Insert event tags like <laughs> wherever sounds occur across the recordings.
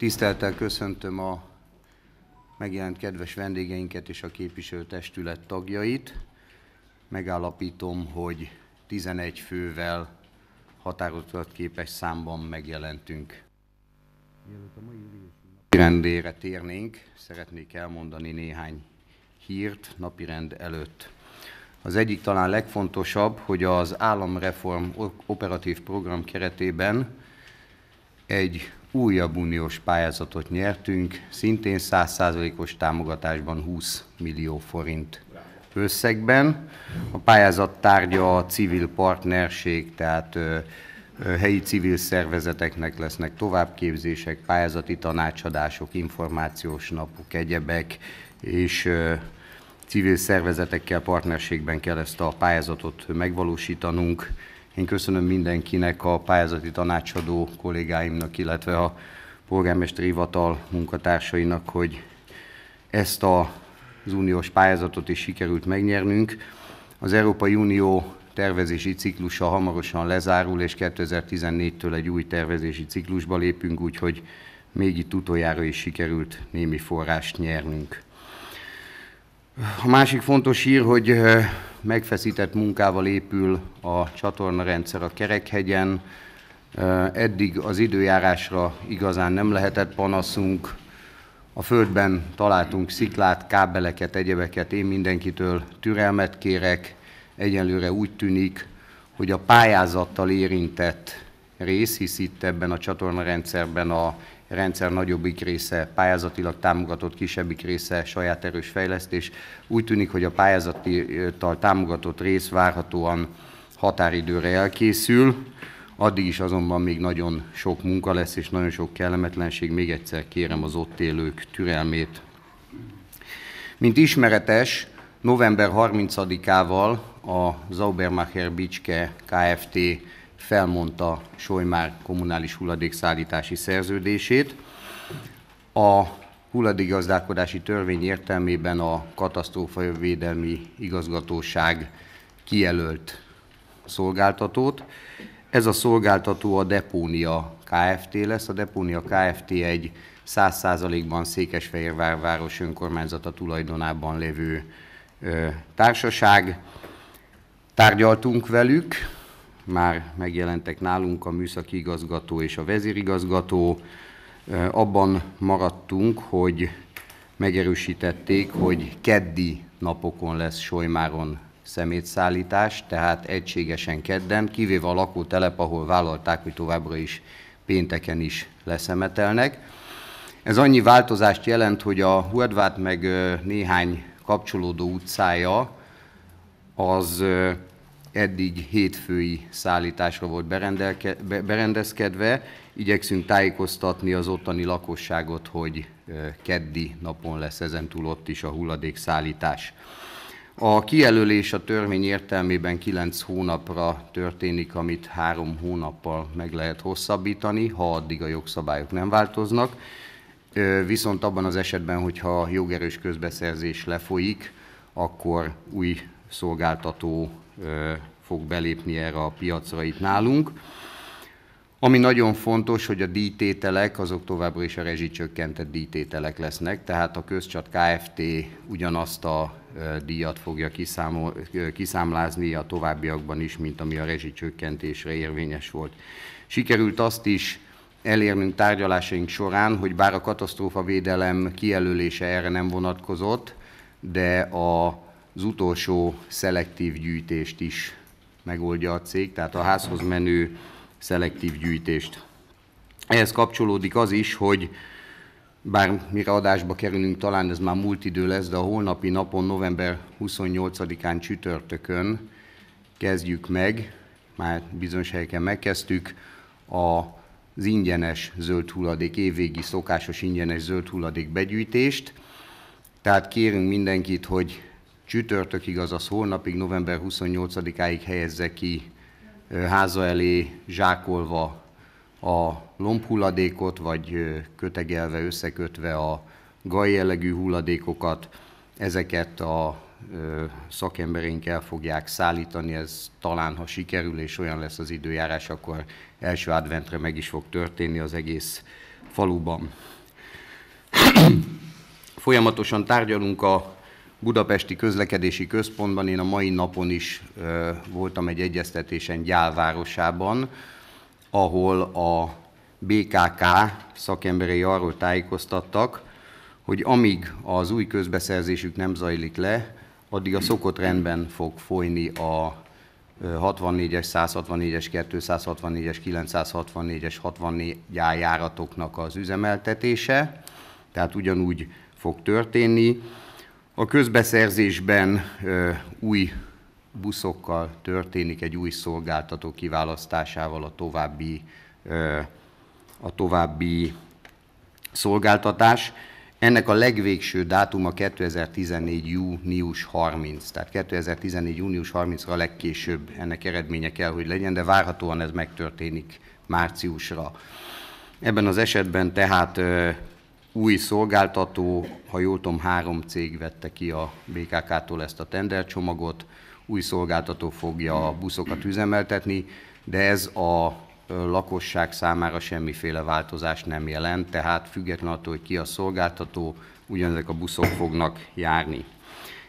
Tisztelettel köszöntöm a megjelent kedves vendégeinket és a képviselőtestület tagjait. Megállapítom, hogy 11 fővel határozatképes számban megjelentünk. Mielőtt a mai rendére térnénk, szeretnék elmondani néhány hírt napirend előtt. Az egyik talán legfontosabb, hogy az államreform operatív program keretében egy újabb uniós pályázatot nyertünk, szintén 100%-os támogatásban 20 millió forint összegben. A pályázat tárgya a civil partnerség, tehát helyi civil szervezeteknek lesznek továbbképzések, pályázati tanácsadások, információs napok, egyebek, és civil szervezetekkel partnerségben kell ezt a pályázatot megvalósítanunk. Én köszönöm mindenkinek, a pályázati tanácsadó kollégáimnak, illetve a polgármesteri hivatal munkatársainak, hogy ezt a, az uniós pályázatot is sikerült megnyernünk. Az Európai Unió tervezési ciklusa hamarosan lezárul, és 2014-től egy új tervezési ciklusba lépünk, úgyhogy még itt utoljára is sikerült némi forrást nyernünk. A másik fontos hír, hogy megfeszített munkával épül a csatornarendszer a Kerekhegyen. Eddig az időjárásra igazán nem lehetett panaszunk. A földben találtunk sziklát, kábeleket, egyebeket. Én mindenkitől türelmet kérek. Egyelőre úgy tűnik, hogy a pályázattal érintett rész, hisz itt ebben a csatornarendszerben a rendszer nagyobbik része pályázatilag támogatott, kisebbik része saját erős fejlesztés. Úgy tűnik, hogy a pályázattal támogatott rész várhatóan határidőre elkészül, addig is azonban még nagyon sok munka lesz, és nagyon sok kellemetlenség. Még egyszer kérem az ott élők türelmét. Mint ismeretes, november 30-ával a Zaubermacher Bicske Kft felmondta Solymár kommunális hulladékszállítási szerződését. A hulladékgazdálkodási törvény értelmében a katasztrófavédelmi igazgatóság kijelölt szolgáltatót. Ez a szolgáltató a Depónia Kft. lesz. A Depónia Kft. egy 100%-ban Székesfehérvár város önkormányzata tulajdonában lévő társaság. Tárgyaltunk velük, már megjelentek nálunk a műszaki igazgató és a vezérigazgató. Abban maradtunk, hogy megerősítették, hogy keddi napokon lesz Solymáron szemétszállítás, tehát egységesen kedden, kivéve a lakótelep, ahol vállalták, hogy továbbra is pénteken is leszemetelnek. Ez annyi változást jelent, hogy a Huedvát meg néhány kapcsolódó utcája az eddig hétfői szállításra volt berendezkedve. Igyekszünk tájékoztatni az ottani lakosságot, hogy keddi napon lesz ezentúl ott is a hulladékszállítás. A kijelölés a törvény értelmében 9 hónapra történik, amit három hónappal meg lehet hosszabbítani, ha addig a jogszabályok nem változnak. Viszont abban az esetben, hogyha jogerős közbeszerzés lefolyik, akkor új szolgáltató fog belépni erre a piacra itt nálunk. Ami nagyon fontos, hogy a díjtételek azok továbbra is a rezsicsökkentett díjtételek lesznek, tehát a közcsat Kft. ugyanazt a díjat fogja kiszámol, kiszámlázni a továbbiakban is, mint ami a rezsicsökkentésre érvényes volt. Sikerült azt is elérnünk tárgyalásaink során, hogy bár a katasztrófavédelem kijelölése erre nem vonatkozott, de a az utolsó szelektív gyűjtést is megoldja a cég, tehát a házhoz menő szelektív gyűjtést. Ehhez kapcsolódik az is, hogy bár mire adásba kerülünk, talán ez már múlt idő lesz, de a holnapi napon, november 28-án csütörtökön kezdjük meg, már bizonyos helyeken megkezdtük, az ingyenes zöld hulladék, évvégi szokásos ingyenes zöld hulladék begyűjtést. Tehát kérünk mindenkit, hogy csütörtökig, azaz holnapig, november 28-áig helyezze ki háza elé zsákolva a lombhulladékot, vagy kötegelve, összekötve a gaj jellegű hulladékokat. Ezeket a szakembereink el fogják szállítani, ez talán, ha sikerül és olyan lesz az időjárás, akkor első adventre meg is fog történni az egész faluban. <clears throat> Folyamatosan tárgyalunk a Budapesti Közlekedési Központban. Én a mai napon is voltam egy egyeztetésen Gyálvárosában, ahol a BKK szakemberei arról tájékoztattak, hogy amíg az új közbeszerzésük nem zajlik le, addig a szokott rendben fog folyni a 64-es, 164-es, 264-es, 964-es, 64 járatoknak az üzemeltetése, tehát ugyanúgy fog történni. A közbeszerzésben ö, új buszokkal történik egy új szolgáltató kiválasztásával a további, ö, a további szolgáltatás. Ennek a legvégső dátuma 2014. június 30, tehát 2014. június 30-ra legkésőbb ennek eredménye kell, hogy legyen, de várhatóan ez megtörténik márciusra. Ebben az esetben tehát új szolgáltató, ha jól tudom, három cég vette ki a BKK-tól ezt a tendercsomagot, új szolgáltató fogja a buszokat üzemeltetni, de ez a lakosság számára semmiféle változást nem jelent, tehát független attól, hogy ki a szolgáltató, ugyanezek a buszok fognak járni.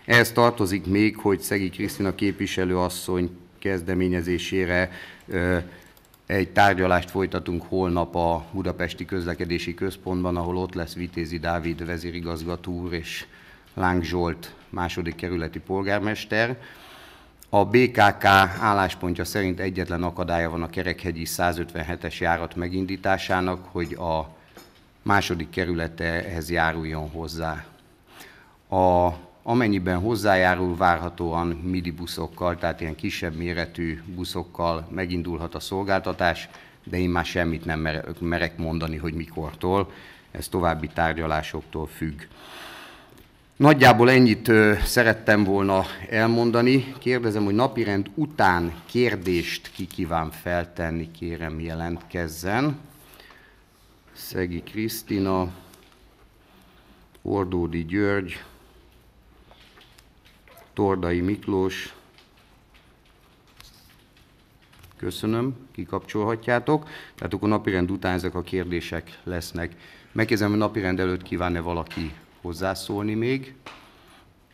Ehhez tartozik még, hogy Szegi Krisztina képviselőasszony kezdeményezésére egy tárgyalást folytatunk holnap a Budapesti Közlekedési Központban, ahol ott lesz Vitézi Dávid vezérigazgató úr és Láng Zsolt második kerületi polgármester. A BKK álláspontja szerint egyetlen akadálya van a Kerekhegyi 157-es járat megindításának, hogy a második kerülete ehhez járuljon hozzá. A, amennyiben hozzájárul, várhatóan midi buszokkal, tehát ilyen kisebb méretű buszokkal megindulhat a szolgáltatás, de én már semmit nem merek mondani, hogy mikortól, ez további tárgyalásoktól függ. Nagyjából ennyit szerettem volna elmondani. Kérdezem, hogy napirend után kérdést ki kíván feltenni, kérem jelentkezzen. Szegi Krisztina, Ordódi György, Tordai Miklós, Köszönöm, kikapcsolhatjátok. Tehát akkor napirend után ezek a kérdések lesznek. Megkérdezem, hogy napirend előtt kíván-e valaki hozzászólni még?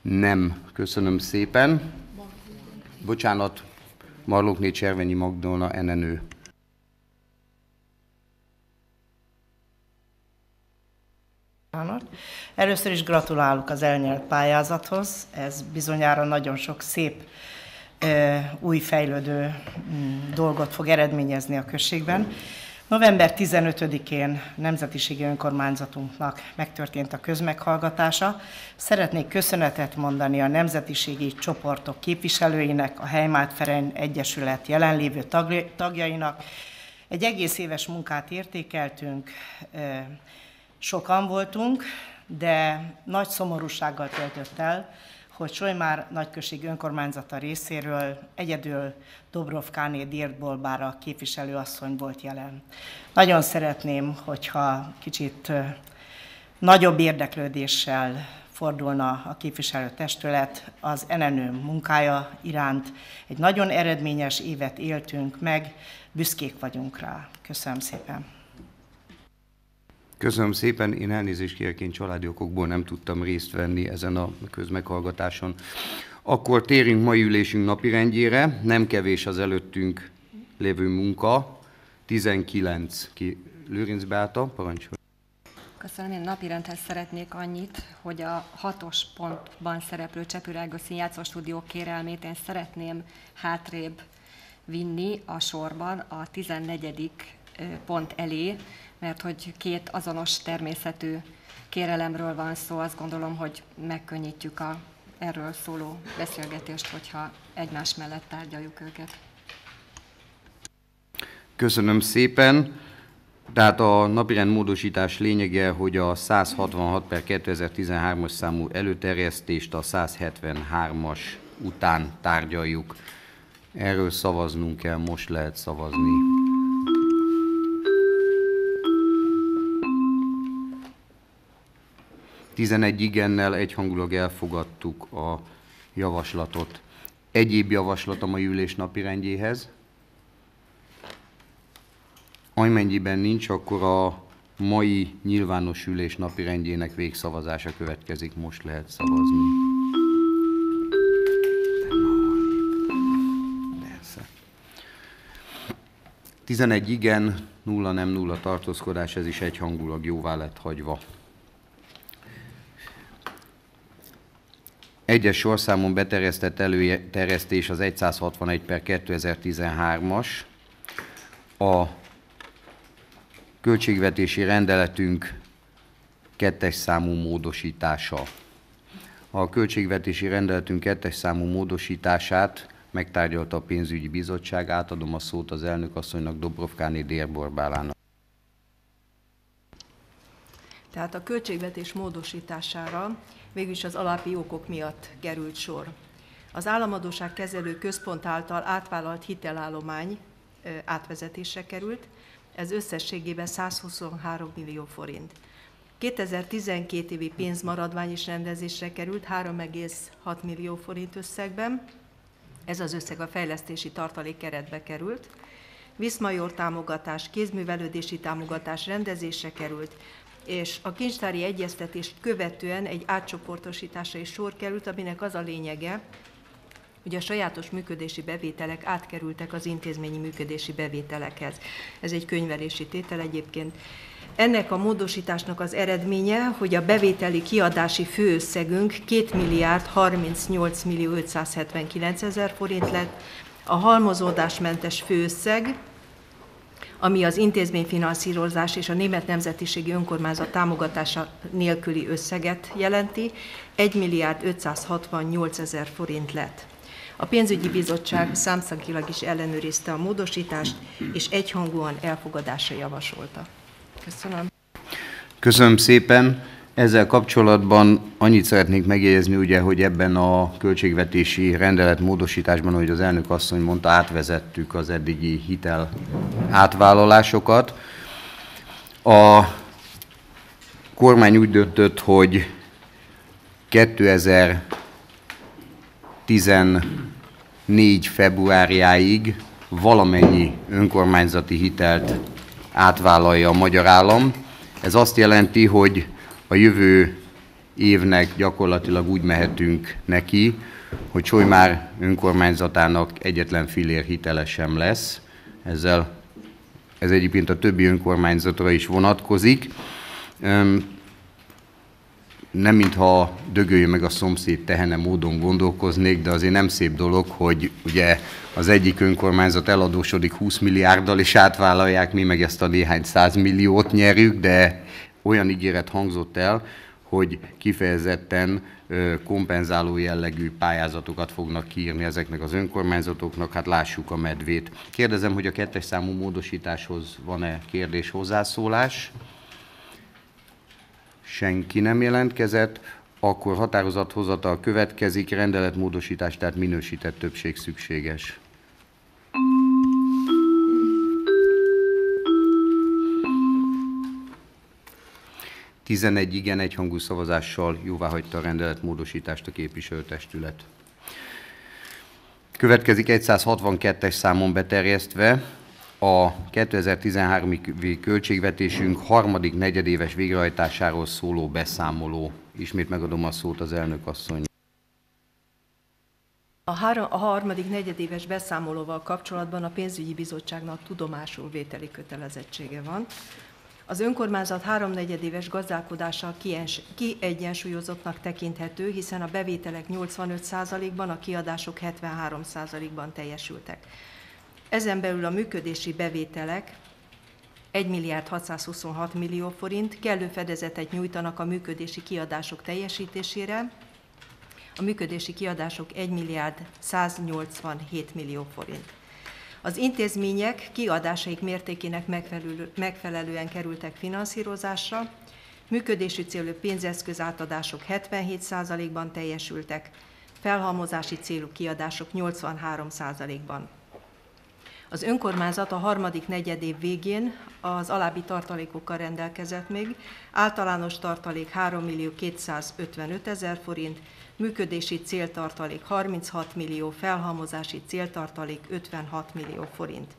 Nem. Köszönöm szépen. Bocsánat, Marlókné Cservenyi Magdolna, Enenő. Először is gratulálok az elnyert pályázathoz. Ez bizonyára nagyon sok szép új fejlődő mm, dolgot fog eredményezni a községben. November 15-én Nemzetiségi Önkormányzatunknak megtörtént a közmeghallgatása. Szeretnék köszönetet mondani a nemzetiségi csoportok képviselőinek, a Heimált Ferenc Egyesület jelenlévő tagjainak. Egy egész éves munkát értékeltünk, sokan voltunk, de nagy szomorúsággal töltött el, hogy Solymár nagyközség önkormányzata részéről egyedül Dobrovkáné Dirtbolbára képviselőasszony volt jelen. Nagyon szeretném, hogyha kicsit nagyobb érdeklődéssel fordulna a képviselőtestület az NNÖ munkája iránt. Egy nagyon eredményes évet éltünk meg, büszkék vagyunk rá. Köszönöm szépen! Köszönöm szépen, én elnézést kérek, én családi okokból nem tudtam részt venni ezen a közmeghallgatáson. Akkor térünk mai ülésünk napirendjére, nem kevés az előttünk lévő munka, 19 ki. Lőrinc Beáta, parancsolj. Köszönöm, én napirendhez szeretnék annyit, hogy a hatos pontban szereplő Csepürágó Színjátszó Stúdió kérelmét én szeretném hátrébb vinni a sorban a 14. pont elé, mert hogy két azonos természetű kérelemről van szó, azt gondolom, hogy megkönnyítjük a erről szóló beszélgetést, hogyha egymás mellett tárgyaljuk őket. Köszönöm szépen. Tehát a napirend módosítás lényege, hogy a 166 per 2013-as számú előterjesztést a 173-as után tárgyaljuk. Erről szavaznunk kell, most lehet szavazni. 11 igennel egyhangulag elfogadtuk a javaslatot. Egyéb javaslat a mai ülés napirendjéhez? Amennyiben nincs, akkor a mai nyilvános ülés napirendjének végszavazása következik. Most lehet szavazni. Persze. 11 igen, nulla nem, nulla tartózkodás, ez is egyhangulag jóvá lett hagyva. Egyes sorszámon beterjesztett előterjesztés az 161 per 2013-as. A költségvetési rendeletünk kettes számú módosítása. A költségvetési rendeletünk kettes számú módosítását megtárgyalta a pénzügyi bizottság. Átadom a szót az elnök asszonynak, Dobrovkáni Dérborbálának. Tehát a költségvetés módosítására végülis az alapi okok miatt került sor. Az államadóság kezelő központ által átvállalt hitelállomány átvezetésre került, ez összességében 123 millió forint. 2012 évi pénzmaradvány is rendezésre került 3,6 millió forint összegben. Ez az összeg a fejlesztési tartalék keretbe került. Viszmajor támogatás, kézművelődési támogatás rendezésre került, és a kincstári egyeztetést követően egy átcsoportosításra is sor került, aminek az a lényege, hogy a sajátos működési bevételek átkerültek az intézményi működési bevételekhez. Ez egy könyvelési tétel egyébként. Ennek a módosításnak az eredménye, hogy a bevételi kiadási főösszegünk 2 milliárd 38 millió 579 ezer forint lett, a halmozódásmentes főösszeg ami az intézményfinanszírozás és a német nemzetiségi önkormányzat támogatása nélküli összeget jelenti, 1 milliárd 568 ezer forint lett. A pénzügyi bizottság számszakilag is ellenőrizte a módosítást, és egyhangúan elfogadásra javasolta. Köszönöm. Köszönöm szépen. Ezzel kapcsolatban annyit szeretnék megjegyezni, ugye, hogy ebben a költségvetési rendelet módosításban, ahogy az elnök asszony mondta, átvezettük az eddigi hitel átvállalásokat. A kormány úgy döntött, hogy 2014 februárjáig valamennyi önkormányzati hitelt átvállalja a magyar állam. Ez azt jelenti, hogy a jövő évnek gyakorlatilag úgy mehetünk neki, hogy Solymár önkormányzatának egyetlen fillér hitele sem lesz. Ezzel ez egyébként a többi önkormányzatra is vonatkozik. Nem mintha dögölje meg a szomszéd tehene módon gondolkoznék, de azért nem szép dolog, hogy ugye az egyik önkormányzat eladósodik 20 milliárddal, és átvállalják, mi meg ezt a néhány százmilliót nyerjük, de olyan ígéret hangzott el, hogy kifejezetten kompenzáló jellegű pályázatokat fognak kiírni ezeknek az önkormányzatoknak, hát lássuk a medvét. Kérdezem, hogy a kettes számú módosításhoz van-e kérdés, hozzászólás? Senki nem jelentkezett, akkor határozathozatal következik, rendeletmódosítás, tehát minősített többség szükséges. 11 igen, egyhangú szavazással jóváhagyta a rendelet módosítást a képviselőtestület. Következik 162-es számon beterjesztve a 2013 költségvetésünk harmadik negyedéves végrehajtásáról szóló beszámoló. Ismét megadom a szót az elnök asszony. A, három, a harmadik negyedéves beszámolóval kapcsolatban a pénzügyi bizottságnak tudomásul vételi kötelezettsége van. Az önkormányzat háromnegyedéves gazdálkodása kiegyensúlyozottnak tekinthető, hiszen a bevételek 85%-ban, a kiadások 73%-ban teljesültek. Ezen belül a működési bevételek 1 milliárd 626 millió forint kellő fedezetet nyújtanak a működési kiadások teljesítésére, a működési kiadások 1 milliárd 187 millió forint. Az intézmények kiadásaik mértékének megfelelő, megfelelően kerültek finanszírozásra, működési célú pénzeszköz átadások 77%-ban teljesültek, felhalmozási célú kiadások 83%-ban. Az önkormányzat a harmadik negyedév végén az alábbi tartalékokkal rendelkezett még. Általános tartalék 3 millió 255 ezer forint, működési céltartalék 36 millió, felhalmozási céltartalék 56 millió forint.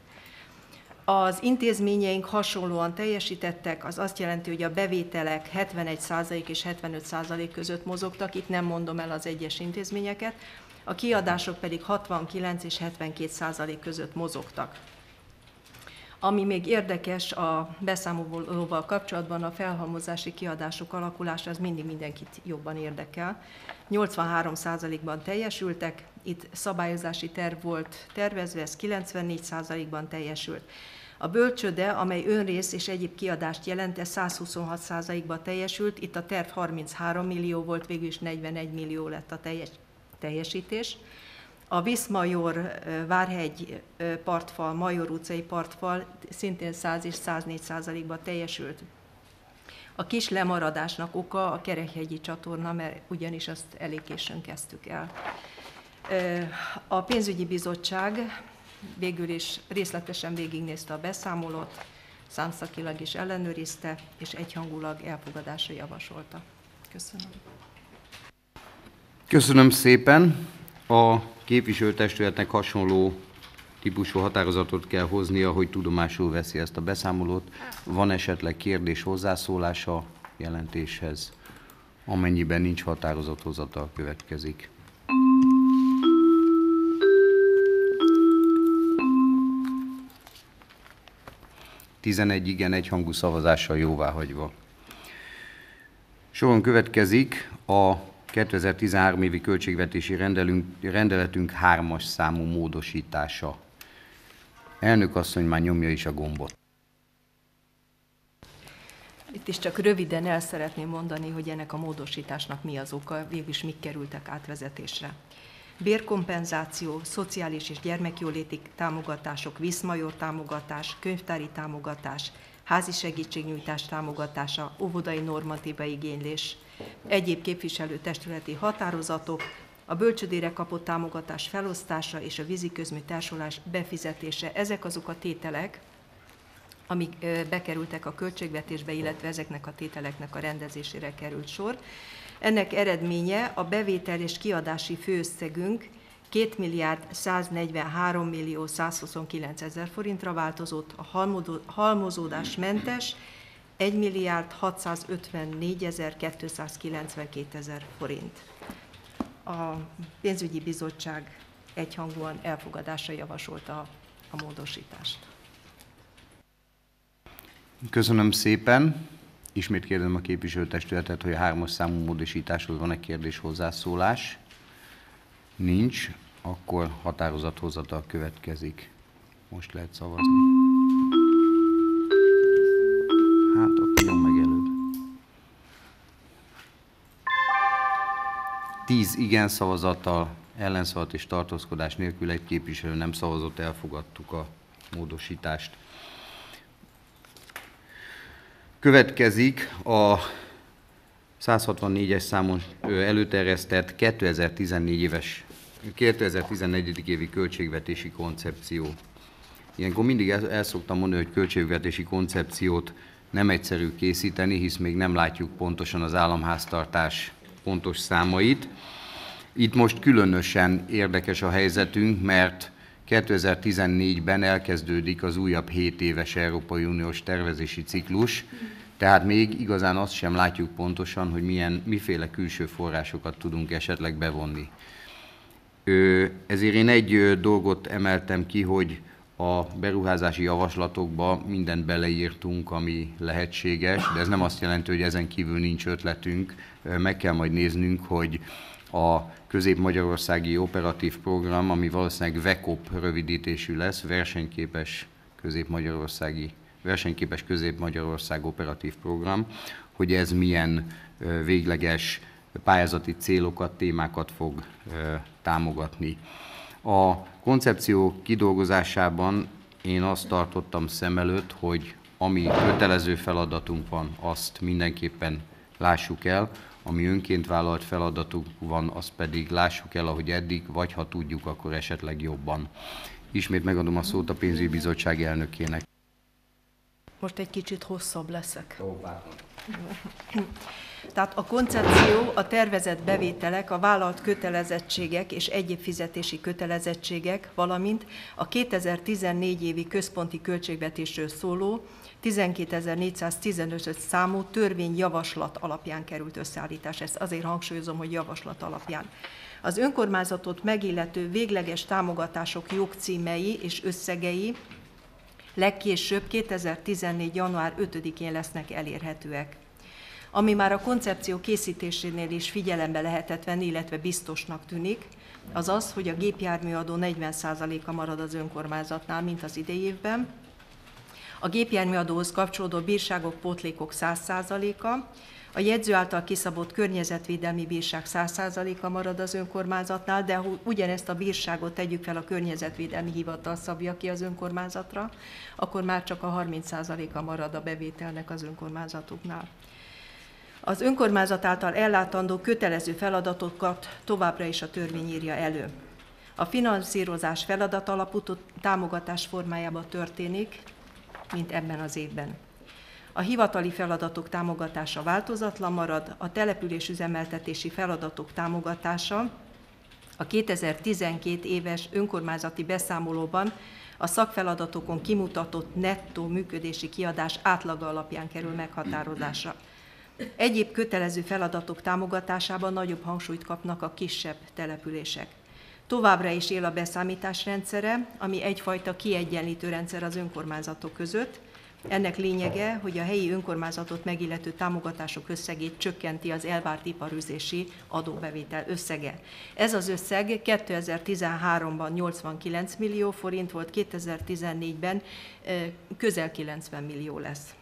Az intézményeink hasonlóan teljesítettek, az azt jelenti, hogy a bevételek 71% és 75% között mozogtak, itt nem mondom el az egyes intézményeket, a kiadások pedig 69 és 72% között mozogtak. Ami még érdekes a beszámolóval kapcsolatban, a felhalmozási kiadások alakulása, az mindig mindenkit jobban érdekel. 83%-ban teljesültek, itt szabályozási terv volt tervezve, ez 94%-ban teljesült. A bölcsöde, amely önrész és egyéb kiadást jelent, ez 126%-ban teljesült, itt a terv 33 millió volt, végül is 41 millió lett a teljes, teljesítés. A Viszmajor Várhegy partfal, Major utcai partfal szintén 100 és 104 százalékban teljesült. A kis lemaradásnak oka a Kerehegyi csatorna, mert ugyanis azt elég későn kezdtük el. A pénzügyi bizottság végül is részletesen végignézte a beszámolót, számszakilag is ellenőrizte, és egyhangulag elfogadásra javasolta. Köszönöm. Köszönöm szépen. A képviselőtestületnek hasonló típusú határozatot kell hoznia, hogy tudomásul veszi ezt a beszámolót. Van esetleg kérdés hozzászólása jelentéshez? Amennyiben nincs határozathozatal következik. 11 igen, egyhangú szavazással jóváhagyva. Soron következik a 2013 évi költségvetési rendelünk, rendeletünk hármas számú módosítása. Elnök asszony már nyomja is a gombot. Itt is csak röviden el szeretném mondani, hogy ennek a módosításnak mi az oka, végülis mik kerültek átvezetésre bérkompenzáció, szociális és gyermekjóléti támogatások, viszmajor támogatás, könyvtári támogatás, házi segítségnyújtás támogatása, óvodai normatíva igénylés, egyéb képviselőtestületi határozatok, a bölcsödére kapott támogatás felosztása és a víziközmű társulás befizetése. Ezek azok a tételek, amik bekerültek a költségvetésbe, illetve ezeknek a tételeknek a rendezésére került sor. Ennek eredménye a bevétel és kiadási főösszegünk 2 milliárd 143 millió 129 ezer forintra változott, a halmozódás mentes 1 milliárd 654 ezer 292 ezer forint. A pénzügyi bizottság egyhangúan elfogadásra javasolta a módosítást. Köszönöm szépen. Ismét kérdezem a képviselőtestületet, hogy a hármas számú módosításhoz van-e kérdés hozzászólás. Nincs, akkor határozathozatal következik. Most lehet szavazni. Hát, akkor jó meg előbb. Tíz igen szavazattal, ellenszavazat és tartózkodás nélkül egy képviselő nem szavazott, elfogadtuk a módosítást. Következik a 164-es számon előterjesztett 2014 éves 2014. évi költségvetési koncepció. Ilyenkor mindig el, el szoktam mondani, hogy költségvetési koncepciót nem egyszerű készíteni, hisz még nem látjuk pontosan az államháztartás pontos számait. Itt most különösen érdekes a helyzetünk, mert 2014-ben elkezdődik az újabb 7 éves Európai Uniós tervezési ciklus, tehát még igazán azt sem látjuk pontosan, hogy milyen, miféle külső forrásokat tudunk esetleg bevonni. Ezért én egy dolgot emeltem ki, hogy a beruházási javaslatokba mindent beleírtunk, ami lehetséges, de ez nem azt jelenti, hogy ezen kívül nincs ötletünk. Meg kell majd néznünk, hogy a Közép-Magyarországi Operatív Program, ami valószínűleg VECOP rövidítésű lesz, versenyképes Közép-Magyarországi versenyképes Közép-Magyarország operatív program, hogy ez milyen végleges pályázati célokat, témákat fog támogatni. A koncepció kidolgozásában én azt tartottam szem előtt, hogy ami kötelező feladatunk van, azt mindenképpen lássuk el, ami önként vállalt feladatunk van, azt pedig lássuk el, ahogy eddig, vagy ha tudjuk, akkor esetleg jobban. Ismét megadom a szót a pénzügyi bizottság elnökének. Most egy kicsit hosszabb leszek. <laughs> Tehát a koncepció, a tervezett bevételek, a vállalt kötelezettségek és egyéb fizetési kötelezettségek, valamint a 2014 évi központi költségvetésről szóló 12.415 számú törvényjavaslat alapján került összeállítás. Ezt azért hangsúlyozom, hogy javaslat alapján. Az önkormányzatot megillető végleges támogatások jogcímei és összegei legkésőbb 2014. január 5-én lesznek elérhetőek. Ami már a koncepció készítésénél is figyelembe lehetett venni, illetve biztosnak tűnik, az az, hogy a gépjárműadó 40%-a marad az önkormányzatnál, mint az idei évben. A gépjárműadóhoz kapcsolódó bírságok, pótlékok 100%-a, a jegyző által kiszabott környezetvédelmi bírság 100%-a marad az önkormányzatnál, de ugyanezt a bírságot tegyük fel a környezetvédelmi hivatal szabja ki az önkormányzatra, akkor már csak a 30%-a marad a bevételnek az önkormányzatoknál. Az önkormányzat által ellátandó kötelező feladatokat továbbra is a törvény írja elő. A finanszírozás feladat alapú támogatás formájában történik, mint ebben az évben. A hivatali feladatok támogatása változatlan marad, a település üzemeltetési feladatok támogatása a 2012 éves önkormányzati beszámolóban a szakfeladatokon kimutatott nettó működési kiadás átlaga alapján kerül meghatározásra. Egyéb kötelező feladatok támogatásában nagyobb hangsúlyt kapnak a kisebb települések. Továbbra is él a beszámítás rendszere, ami egyfajta kiegyenlítő rendszer az önkormányzatok között, ennek lényege, hogy a helyi önkormányzatot megillető támogatások összegét csökkenti az elvárt iparüzési adóbevétel összege. Ez az összeg 2013-ban 89 millió forint volt, 2014-ben közel 90 millió lesz.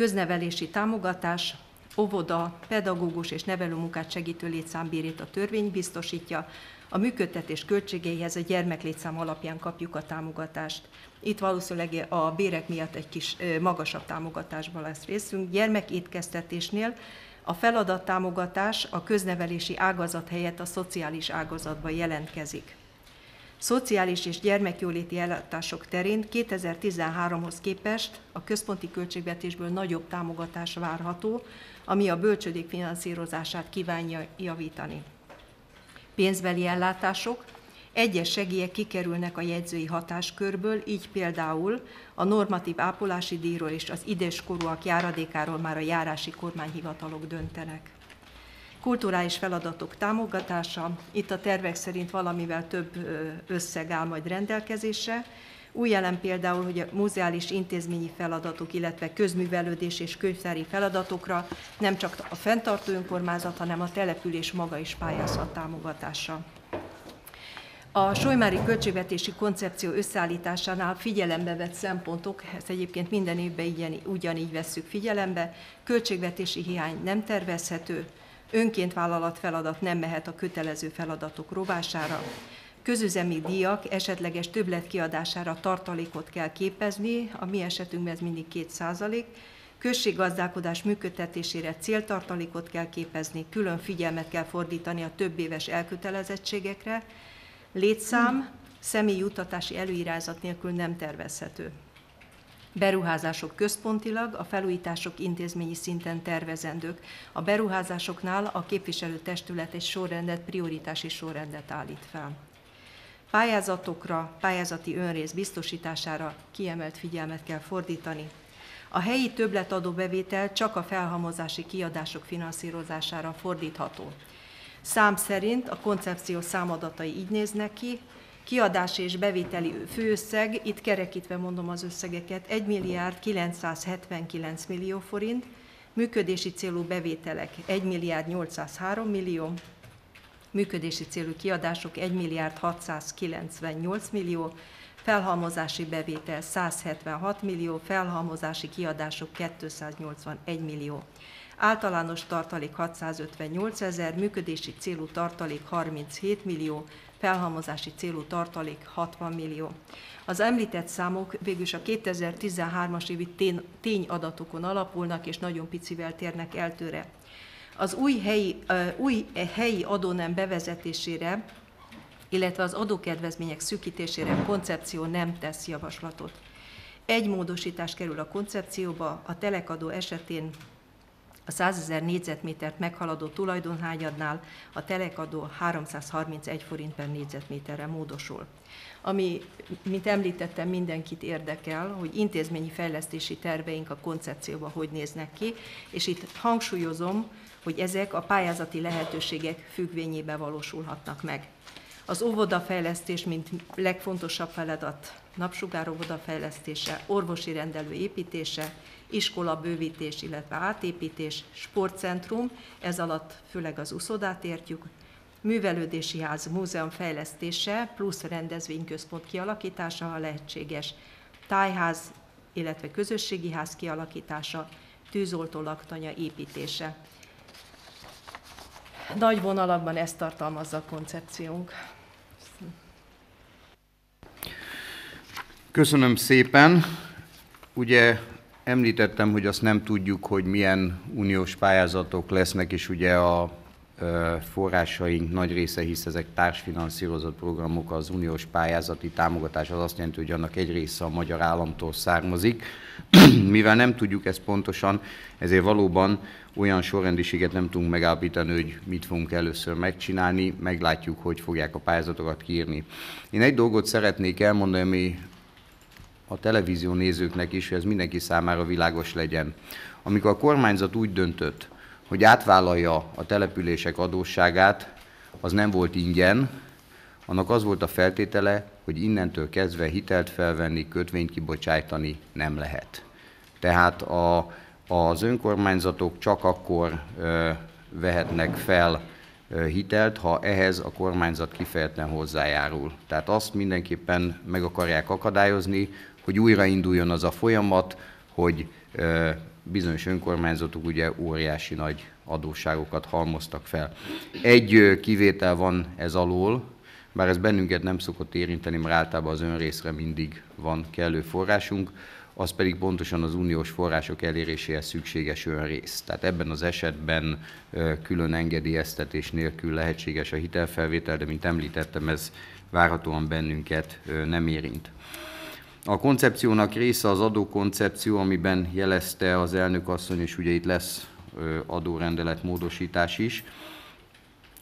Köznevelési támogatás, óvoda, pedagógus és nevelőmunkát segítő létszámbérét a törvény biztosítja, a működtetés költségeihez a gyermeklétszám alapján kapjuk a támogatást. Itt valószínűleg a bérek miatt egy kis magasabb támogatásban lesz részünk. Gyermekétkeztetésnél a feladattámogatás a köznevelési ágazat helyett a szociális ágazatba jelentkezik. Szociális és gyermekjóléti ellátások terén 2013-hoz képest a központi költségvetésből nagyobb támogatás várható, ami a bölcsödék finanszírozását kívánja javítani. Pénzbeli ellátások, egyes segélyek kikerülnek a jegyzői hatáskörből, így például a normatív ápolási díjról és az idéskorúak járadékáról már a járási kormányhivatalok döntenek. Kulturális feladatok támogatása, itt a tervek szerint valamivel több összeg áll majd rendelkezésre. Új jelen például, hogy a muzeális intézményi feladatok, illetve közművelődés és könyvtári feladatokra nem csak a fenntartó önkormányzat, hanem a település maga is pályázhat támogatása. A Solymári költségvetési koncepció összeállításánál figyelembe vett szempontok, ezt egyébként minden évben ugyanígy vesszük figyelembe, költségvetési hiány nem tervezhető, önként vállalat feladat nem mehet a kötelező feladatok rovására, közüzemi díjak esetleges többlet kiadására tartalékot kell képezni, a mi esetünkben ez mindig 2 százalék, községgazdálkodás működtetésére céltartalékot kell képezni, külön figyelmet kell fordítani a több éves elkötelezettségekre, létszám személyi jutatási előirányzat nélkül nem tervezhető. Beruházások központilag, a felújítások intézményi szinten tervezendők. A beruházásoknál a képviselőtestület egy sorrendet, prioritási sorrendet állít fel. Pályázatokra, pályázati önrész biztosítására kiemelt figyelmet kell fordítani. A helyi többletadóbevétel csak a felhamozási kiadások finanszírozására fordítható. Szám szerint a koncepció számadatai így néznek ki, kiadási és bevételi főösszeg, itt kerekítve mondom az összegeket, 1 milliárd 979 millió forint, működési célú bevételek 1 milliárd 803 millió, működési célú kiadások 1 milliárd 698 millió, felhalmozási bevétel 176 millió, felhalmozási kiadások 281 millió. Általános tartalék 658 ezer, működési célú tartalék 37 millió, felhalmozási célú tartalék 60 millió. Az említett számok végülis a 2013-as évi tényadatokon alapulnak, és nagyon picivel térnek eltőre. Az új helyi, új helyi adónem bevezetésére illetve az adókedvezmények szűkítésére a koncepció nem tesz javaslatot. Egy módosítás kerül a koncepcióba, a telekadó esetén a 100 ezer négyzetmétert meghaladó tulajdonhányadnál a telekadó 331 forint per négyzetméterre módosul. Ami, mint említettem, mindenkit érdekel, hogy intézményi fejlesztési terveink a koncepcióban hogy néznek ki, és itt hangsúlyozom, hogy ezek a pályázati lehetőségek függvényében valósulhatnak meg. Az óvodafejlesztés, mint legfontosabb feladat, napsugár óvodafejlesztése, orvosi rendelő építése, iskola bővítés, illetve átépítés, sportcentrum, ez alatt főleg az uszodát értjük, művelődési ház, múzeum fejlesztése, plusz rendezvényközpont kialakítása, ha lehetséges, tájház, illetve közösségi ház kialakítása, tűzoltó laktanya építése. Nagy vonalakban ezt tartalmazza a koncepciónk. Köszönöm szépen. Ugye említettem, hogy azt nem tudjuk, hogy milyen uniós pályázatok lesznek, és ugye a forrásaink nagy része, hisz ezek társfinanszírozott programok, az uniós pályázati támogatás az azt jelenti, hogy annak egy része a magyar államtól származik. <clears throat> Mivel nem tudjuk ezt pontosan, ezért valóban olyan sorrendiséget nem tudunk megállapítani, hogy mit fogunk először megcsinálni, meglátjuk, hogy fogják a pályázatokat kiírni. Én egy dolgot szeretnék elmondani, ami a televízió nézőknek is, hogy ez mindenki számára világos legyen. Amikor a kormányzat úgy döntött, hogy átvállalja a települések adósságát, az nem volt ingyen, annak az volt a feltétele, hogy innentől kezdve hitelt felvenni, kötvényt kibocsájtani nem lehet. Tehát a, az önkormányzatok csak akkor ö, vehetnek fel ö, hitelt, ha ehhez a kormányzat kifejezetten hozzájárul. Tehát azt mindenképpen meg akarják akadályozni, hogy újrainduljon az a folyamat, hogy bizonyos önkormányzatok ugye óriási nagy adósságokat halmoztak fel. Egy kivétel van ez alól, bár ez bennünket nem szokott érinteni, mert általában az önrészre mindig van kellő forrásunk, az pedig pontosan az uniós források eléréséhez szükséges önrész. Tehát ebben az esetben külön engedélyeztetés nélkül lehetséges a hitelfelvétel, de mint említettem, ez várhatóan bennünket nem érint. A koncepciónak része az adókoncepció, amiben jelezte az elnök asszony, és ugye itt lesz adórendelet módosítás is.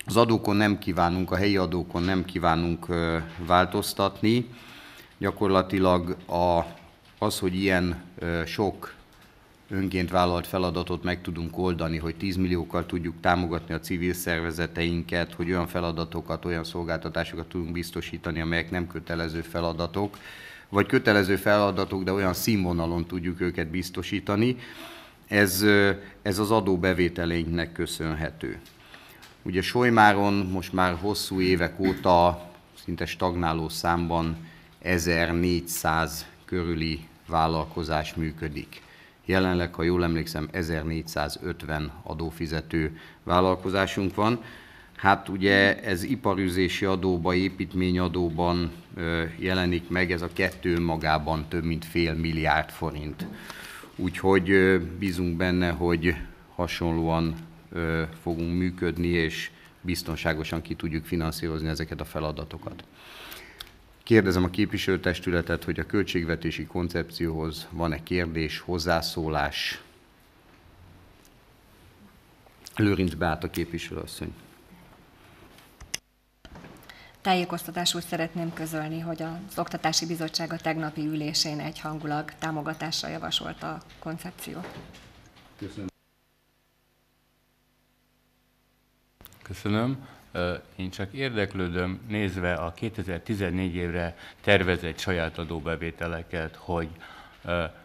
Az adókon nem kívánunk, a helyi adókon nem kívánunk változtatni. Gyakorlatilag a, az, hogy ilyen sok önként vállalt feladatot meg tudunk oldani, hogy 10 milliókkal tudjuk támogatni a civil szervezeteinket, hogy olyan feladatokat, olyan szolgáltatásokat tudunk biztosítani, amelyek nem kötelező feladatok, vagy kötelező feladatok, de olyan színvonalon tudjuk őket biztosítani, ez, ez az adóbevételeinknek köszönhető. Ugye Solymáron most már hosszú évek óta szinte stagnáló számban 1400 körüli vállalkozás működik. Jelenleg, ha jól emlékszem, 1450 adófizető vállalkozásunk van. Hát ugye ez iparüzési adóba, építményadóban jelenik meg, ez a kettő magában több mint fél milliárd forint. Úgyhogy bízunk benne, hogy hasonlóan fogunk működni, és biztonságosan ki tudjuk finanszírozni ezeket a feladatokat. Kérdezem a képviselőtestületet, hogy a költségvetési koncepcióhoz van-e kérdés, hozzászólás? Lőrinc Beáta képviselőasszony. Tájékoztatásul szeretném közölni, hogy az Oktatási Bizottság a tegnapi ülésén egyhangulag támogatásra javasolta a koncepciót. Köszönöm. Köszönöm. Én csak érdeklődöm, nézve a 2014 évre tervezett saját adóbevételeket, hogy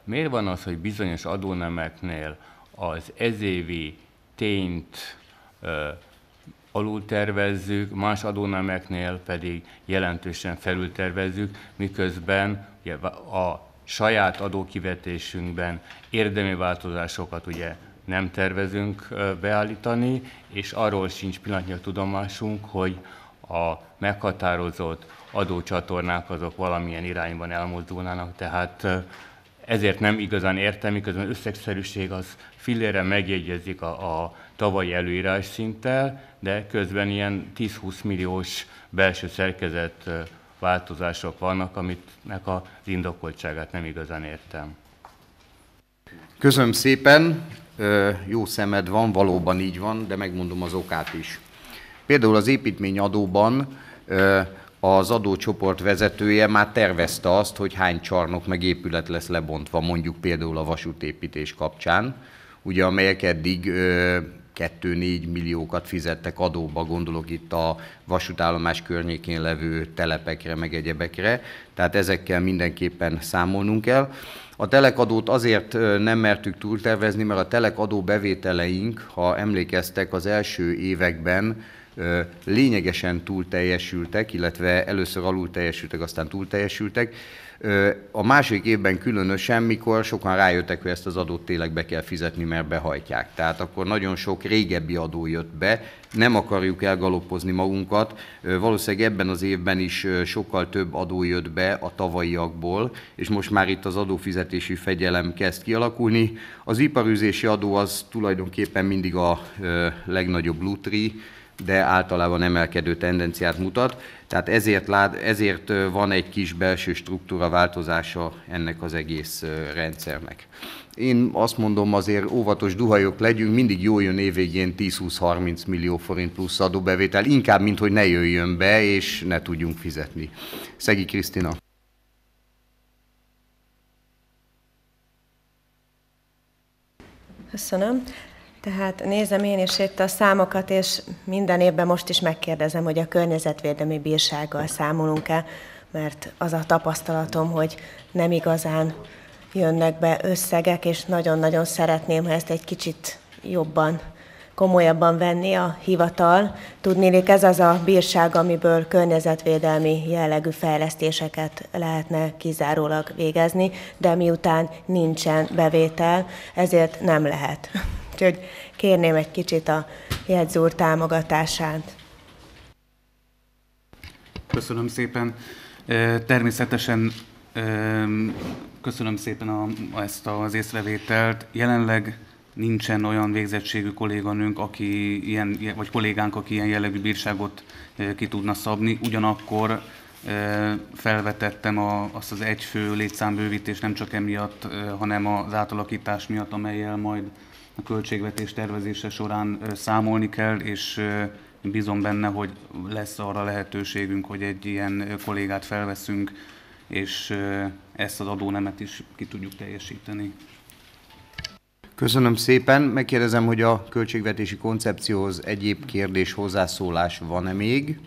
miért van az, hogy bizonyos adónemeknél az ezévi tényt alul tervezzük, más adónemeknél pedig jelentősen felül tervezzük, miközben ugye, a saját adókivetésünkben érdemi változásokat ugye nem tervezünk beállítani, és arról sincs pillanatnyi tudomásunk, hogy a meghatározott adócsatornák azok valamilyen irányban elmozdulnának, tehát ezért nem igazán értem, miközben összegszerűség az fillére megjegyezik a, a tavalyi előírás szinttel, de közben ilyen 10-20 milliós belső szerkezet változások vannak, amitnek az indokoltságát nem igazán értem. Köszönöm szépen, jó szemed van, valóban így van, de megmondom az okát is. Például az építményadóban az adócsoport vezetője már tervezte azt, hogy hány csarnok meg épület lesz lebontva, mondjuk például a vasútépítés kapcsán, ugye amelyek eddig 2-4 milliókat fizettek adóba, gondolok itt a vasútállomás környékén levő telepekre, meg egyebekre, tehát ezekkel mindenképpen számolnunk kell. A telekadót azért nem mertük túltervezni, mert a telekadó bevételeink, ha emlékeztek, az első években lényegesen túl teljesültek, illetve először alul teljesültek, aztán túl teljesültek. A másik évben különösen, mikor sokan rájöttek, hogy ezt az adót tényleg be kell fizetni, mert behajtják. Tehát akkor nagyon sok régebbi adó jött be, nem akarjuk elgaloppozni magunkat. Valószínűleg ebben az évben is sokkal több adó jött be a tavalyiakból, és most már itt az adófizetési fegyelem kezd kialakulni. Az iparűzési adó az tulajdonképpen mindig a legnagyobb lutri, de általában emelkedő tendenciát mutat. Tehát ezért, lát, ezért van egy kis belső struktúra változása ennek az egész rendszernek. Én azt mondom, azért óvatos duhajok legyünk, mindig jó jön évvégén 10-20-30 millió forint plusz adóbevétel, inkább, mint hogy ne jöjjön be, és ne tudjunk fizetni. Szegi Krisztina. Köszönöm. Tehát nézem én is itt a számokat, és minden évben most is megkérdezem, hogy a környezetvédelmi bírsággal számolunk-e, mert az a tapasztalatom, hogy nem igazán jönnek be összegek, és nagyon-nagyon szeretném, ha ezt egy kicsit jobban, komolyabban venni a hivatal. Tudnélik, ez az a bírság, amiből környezetvédelmi jellegű fejlesztéseket lehetne kizárólag végezni, de miután nincsen bevétel, ezért nem lehet. Úgyhogy kérném egy kicsit a jegyzúr támogatását. Köszönöm szépen. Természetesen köszönöm szépen a, ezt az észrevételt. Jelenleg nincsen olyan végzettségű kolléganőnk, aki ilyen, vagy kollégánk, aki ilyen jellegű bírságot ki tudna szabni. Ugyanakkor felvetettem a, azt az egyfő létszámbővítést nem csak emiatt, hanem az átalakítás miatt, amelyel majd a költségvetés tervezése során számolni kell, és bízom benne, hogy lesz arra lehetőségünk, hogy egy ilyen kollégát felveszünk, és ezt az adónemet is ki tudjuk teljesíteni. Köszönöm szépen. Megkérdezem, hogy a költségvetési koncepcióhoz egyéb kérdés, hozzászólás van-e még?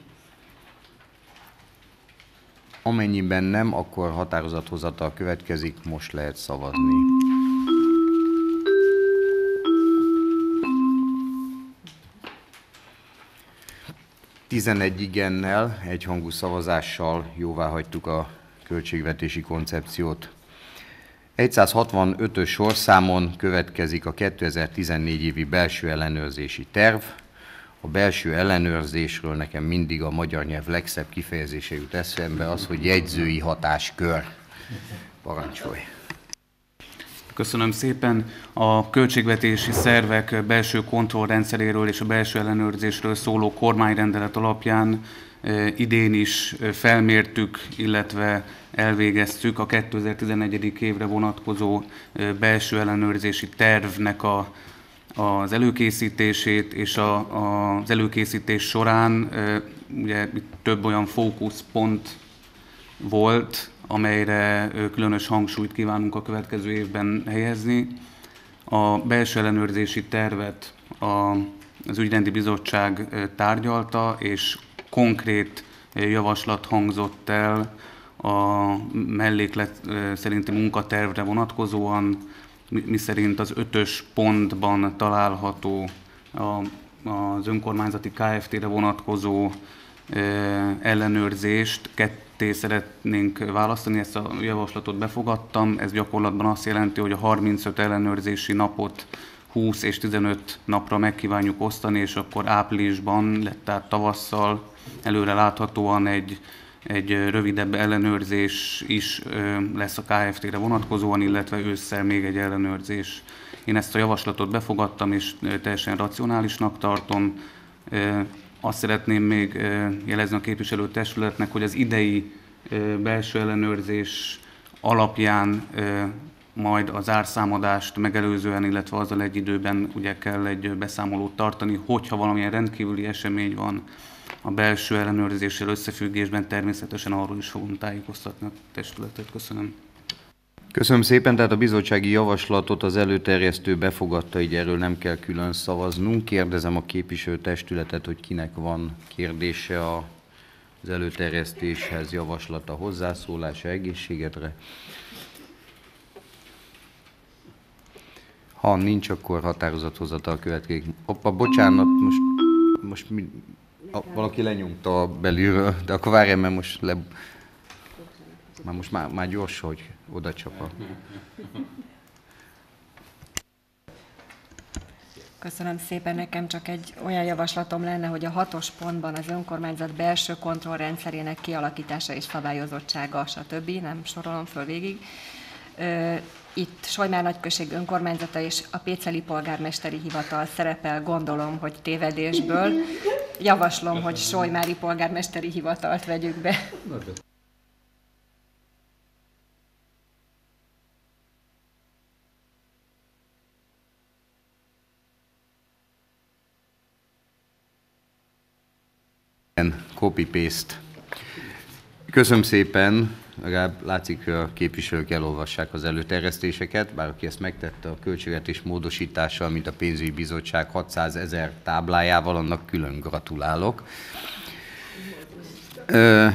Amennyiben nem, akkor határozathozatal következik, most lehet szavazni. 11 igennel, egyhangú szavazással jóvá hagytuk a költségvetési koncepciót. 165-ös sorszámon következik a 2014 évi belső ellenőrzési terv. A belső ellenőrzésről nekem mindig a magyar nyelv legszebb kifejezése jut eszembe, az, hogy jegyzői hatáskör. Parancsolj! Köszönöm szépen. A költségvetési szervek belső kontrollrendszeréről és a belső ellenőrzésről szóló kormányrendelet alapján e, idén is felmértük, illetve elvégeztük a 2011. évre vonatkozó e, belső ellenőrzési tervnek a, az előkészítését, és a, a, az előkészítés során ugye több olyan fókuszpont volt, amelyre különös hangsúlyt kívánunk a következő évben helyezni. A belső ellenőrzési tervet a, az ügyrendi bizottság tárgyalta, és konkrét javaslat hangzott el a melléklet szerinti munkatervre vonatkozóan, miszerint az ötös pontban található a, az önkormányzati KFT-re vonatkozó ellenőrzést ketté szeretnénk választani, ezt a javaslatot befogadtam. Ez gyakorlatban azt jelenti, hogy a 35 ellenőrzési napot 20 és 15 napra megkívánjuk osztani, és akkor áprilisban, tehát tavasszal előre láthatóan egy egy rövidebb ellenőrzés is lesz a KFT-re vonatkozóan, illetve ősszel még egy ellenőrzés. Én ezt a javaslatot befogadtam, és teljesen racionálisnak tartom. Azt szeretném még jelezni a képviselőtestületnek, hogy az idei belső ellenőrzés alapján majd az árszámadást megelőzően, illetve azzal egy időben ugye kell egy beszámolót tartani, hogyha valamilyen rendkívüli esemény van a belső ellenőrzéssel összefüggésben, természetesen arról is fogunk tájékoztatni a testületet. Köszönöm. Köszönöm szépen, tehát a bizottsági javaslatot az előterjesztő befogadta, így erről nem kell külön szavaznunk. Kérdezem a képviselő testületet, hogy kinek van kérdése az előterjesztéshez, javaslata, hozzászólása, egészségedre. Ha nincs, akkor határozathozatal következik. Oppa, bocsánat, most, most mi, a, valaki lenyomta belülről, de akkor várjál, mert most le... Már most már, már gyors, hogy oda csap a... Köszönöm szépen, nekem csak egy olyan javaslatom lenne, hogy a hatos pontban az önkormányzat belső kontrollrendszerének kialakítása és szabályozottsága, stb. nem sorolom föl végig itt Solymár nagyközség önkormányzata és a Péceli polgármesteri hivatal szerepel, gondolom, hogy tévedésből. Javaslom, hogy Solymári polgármesteri hivatalt vegyük be. Copy-paste. Köszönöm szépen legalább látszik, hogy a képviselők elolvassák az előterjesztéseket, bár aki ezt megtette a költségvetés módosítással, mint a pénzügyi bizottság 600 ezer táblájával, annak külön gratulálok. Ö,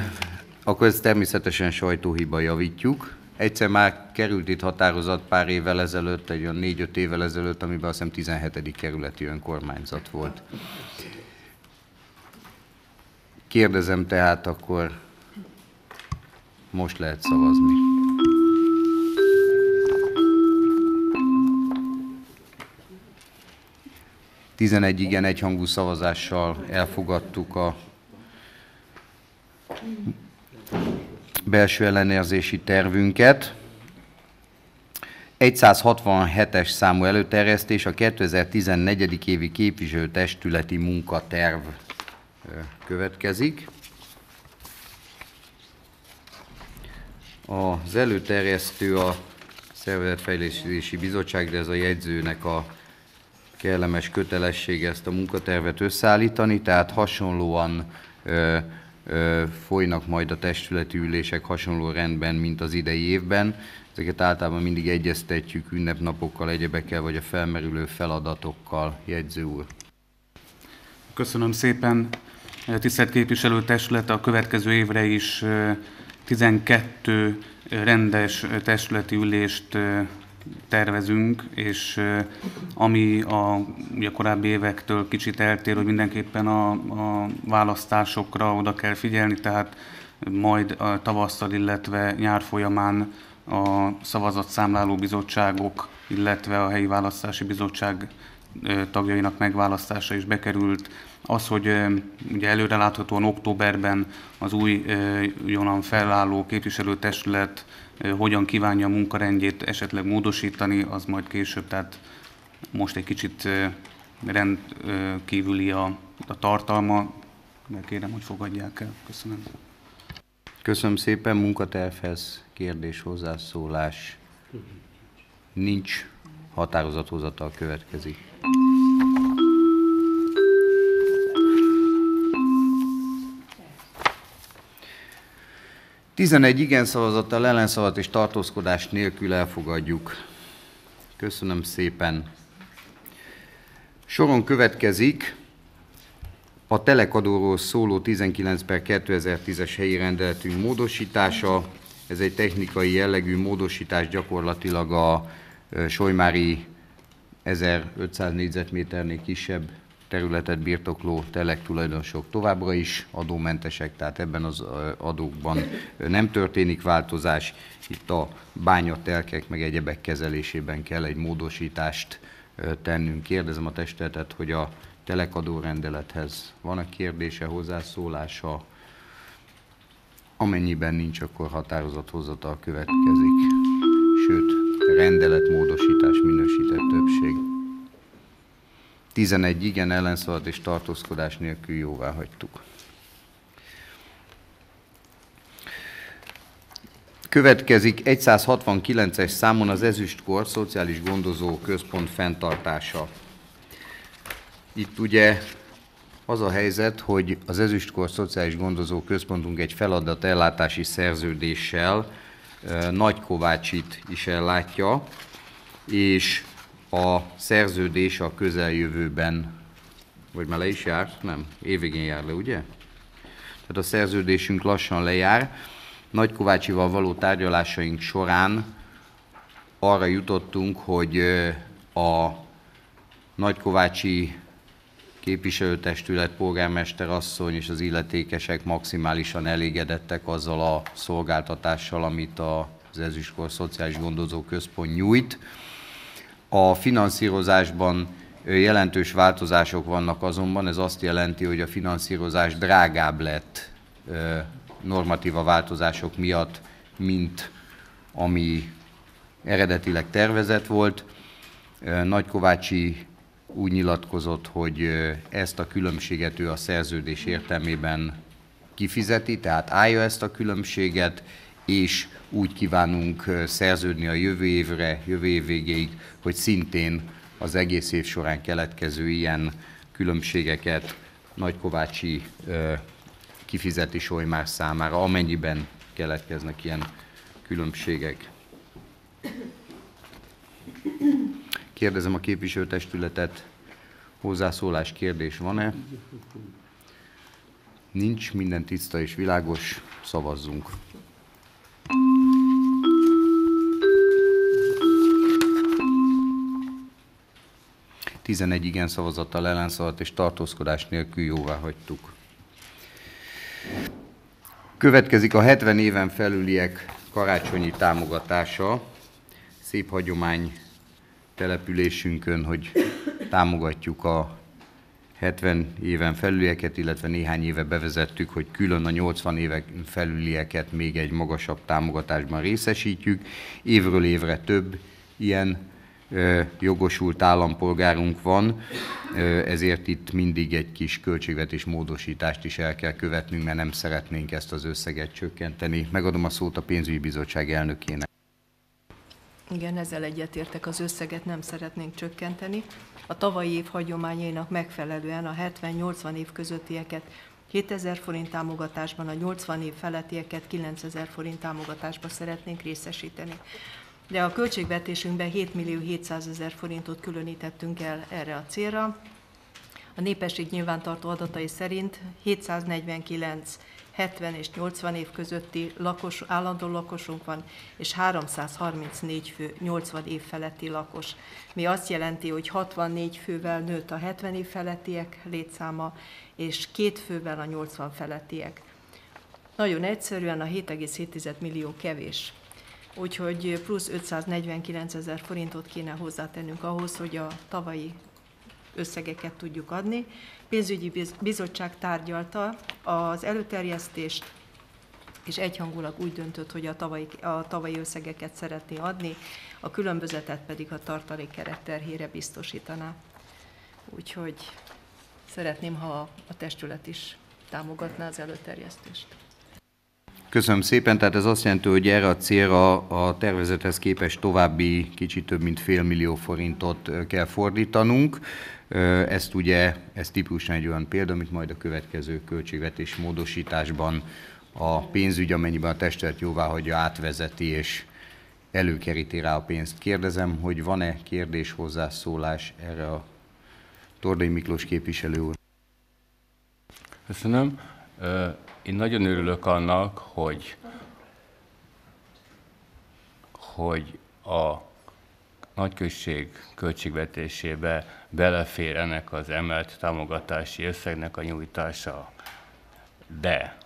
akkor ezt természetesen sajtóhiba javítjuk. Egyszer már került itt határozat pár évvel ezelőtt, egy olyan négy-öt évvel ezelőtt, amiben azt hiszem 17. kerületi önkormányzat volt. Kérdezem tehát akkor most lehet szavazni. Tizenegy igen egyhangú szavazással elfogadtuk a belső ellenőrzési tervünket. 167-es számú előterjesztés a 2014. évi képviselőtestületi munkaterv következik. Az előterjesztő a Szervezetfejlesztési Bizottság, de ez a jegyzőnek a kellemes kötelessége ezt a munkatervet összeállítani, tehát hasonlóan ö, ö, folynak majd a testületi ülések hasonló rendben, mint az idei évben. Ezeket általában mindig egyeztetjük ünnepnapokkal, egyebekkel, vagy a felmerülő feladatokkal, jegyző úr. Köszönöm szépen. Tisztelt képviselőtestület, a következő évre is 12 rendes testületi ülést tervezünk, és ami a, ugye a korábbi évektől kicsit eltér, hogy mindenképpen a, a választásokra oda kell figyelni, tehát majd a tavasszal, illetve nyár folyamán a szavazatszámláló bizottságok, illetve a helyi választási bizottság tagjainak megválasztása is bekerült az, hogy ugye előreláthatóan októberben az új jonan felálló képviselőtestület hogyan kívánja a munkarendjét esetleg módosítani, az majd később, tehát most egy kicsit rendkívüli a, a tartalma, de kérem, hogy fogadják el. Köszönöm. Köszönöm szépen. Munkatervhez kérdés, hozzászólás nincs. Határozathozatal következik. 11 igen szavazattal, ellenszavazat és tartózkodás nélkül elfogadjuk. Köszönöm szépen. Soron következik a telekadóról szóló 19 per 2010-es helyi rendeletünk módosítása. Ez egy technikai jellegű módosítás, gyakorlatilag a Solymári 1500 négyzetméternél kisebb területet birtokló telek tulajdonosok továbbra is adómentesek, tehát ebben az adókban nem történik változás. Itt a bányatelkek meg egyebek kezelésében kell egy módosítást tennünk. Kérdezem a testetet, hogy a telekadó rendelethez van-e kérdése, hozzászólása? Amennyiben nincs, akkor határozathozatal következik. Sőt, rendeletmódosítás minősített többség. 11 igen, ellenszavazat és tartózkodás nélkül jóvá hagytuk. Következik 169-es számon az Ezüstkor Szociális Gondozó Központ fenntartása. Itt ugye az a helyzet, hogy az Ezüstkor Szociális Gondozó Központunk egy feladat ellátási szerződéssel Nagykovácsit is ellátja, és a szerződés a közeljövőben, vagy már le is jár? Nem, évvégén jár le, ugye? Tehát a szerződésünk lassan lejár. Nagykovácsival való tárgyalásaink során arra jutottunk, hogy a Nagykovácsi képviselőtestület, polgármester asszony és az illetékesek maximálisan elégedettek azzal a szolgáltatással, amit az Ezüstkor Szociális Gondozó Központ nyújt. A finanszírozásban jelentős változások vannak azonban, ez azt jelenti, hogy a finanszírozás drágább lett normatíva változások miatt, mint ami eredetileg tervezett volt. Nagykovácsi úgy nyilatkozott, hogy ezt a különbséget ő a szerződés értelmében kifizeti, tehát állja ezt a különbséget, és úgy kívánunk szerződni a jövő évre, jövő év végéig, hogy szintén az egész év során keletkező ilyen különbségeket Nagykovácsi kifizeti Solymár számára, amennyiben keletkeznek ilyen különbségek. Kérdezem a képviselőtestületet, hozzászólás, kérdés van-e? Nincs, minden tiszta és világos, szavazzunk. Tizenegy igen szavazattal ellenszavazat és tartózkodás nélkül jóvá hagytuk. Következik a 70 éven felüliek karácsonyi támogatása. Szép hagyomány településünkön, hogy támogatjuk a 70 éven felülieket, illetve néhány éve bevezettük, hogy külön a 80 éven felülieket még egy magasabb támogatásban részesítjük. Évről évre több ilyen jogosult állampolgárunk van, ezért itt mindig egy kis költségvetés módosítást is el kell követnünk, mert nem szeretnénk ezt az összeget csökkenteni. Megadom a szót a pénzügyi bizottság elnökének. Igen, ezzel egyetértek, az összeget nem szeretnénk csökkenteni. A tavalyi év hagyományainak megfelelően a 70-80 év közöttieket 7000 forint támogatásban, a 80 év felettieket 9000 forint támogatásban szeretnénk részesíteni. De a költségvetésünkben 7 millió 700 ezer forintot különítettünk el erre a célra. A népesség nyilvántartó adatai szerint 749 70 és 80 év közötti lakos, állandó lakosunk van, és 334 fő 80 év feletti lakos. Mi azt jelenti, hogy 64 fővel nőtt a 70 év felettiek létszáma, és két fővel a 80 felettiek. Nagyon egyszerűen a 7,7 millió kevés. Úgyhogy plusz 549 ezer forintot kéne hozzátennünk ahhoz, hogy a tavalyi összegeket tudjuk adni. Pénzügyi bizottság tárgyalta az előterjesztést, és egyhangulag úgy döntött, hogy a tavalyi, a tavalyi összegeket szeretné adni, a különbözetet pedig a tartalékkeret terhére biztosítaná. Úgyhogy szeretném, ha a testület is támogatná az előterjesztést. Köszönöm szépen, tehát ez azt jelenti, hogy erre a célra a tervezethez képest további kicsit több mint fél millió forintot kell fordítanunk. Ezt ugye, ez típusan egy olyan példa, amit majd a következő költségvetés módosításban a pénzügy, amennyiben a testület jóvá hagyja, átvezeti és előkeríti rá a pénzt. Kérdezem, hogy van-e kérdés, hozzászólás erre a Tordai Miklós képviselő úr? Köszönöm. Én nagyon örülök annak, hogy, hogy a nagyközség költségvetésébe belefér ennek az emelt támogatási összegnek a nyújtása. De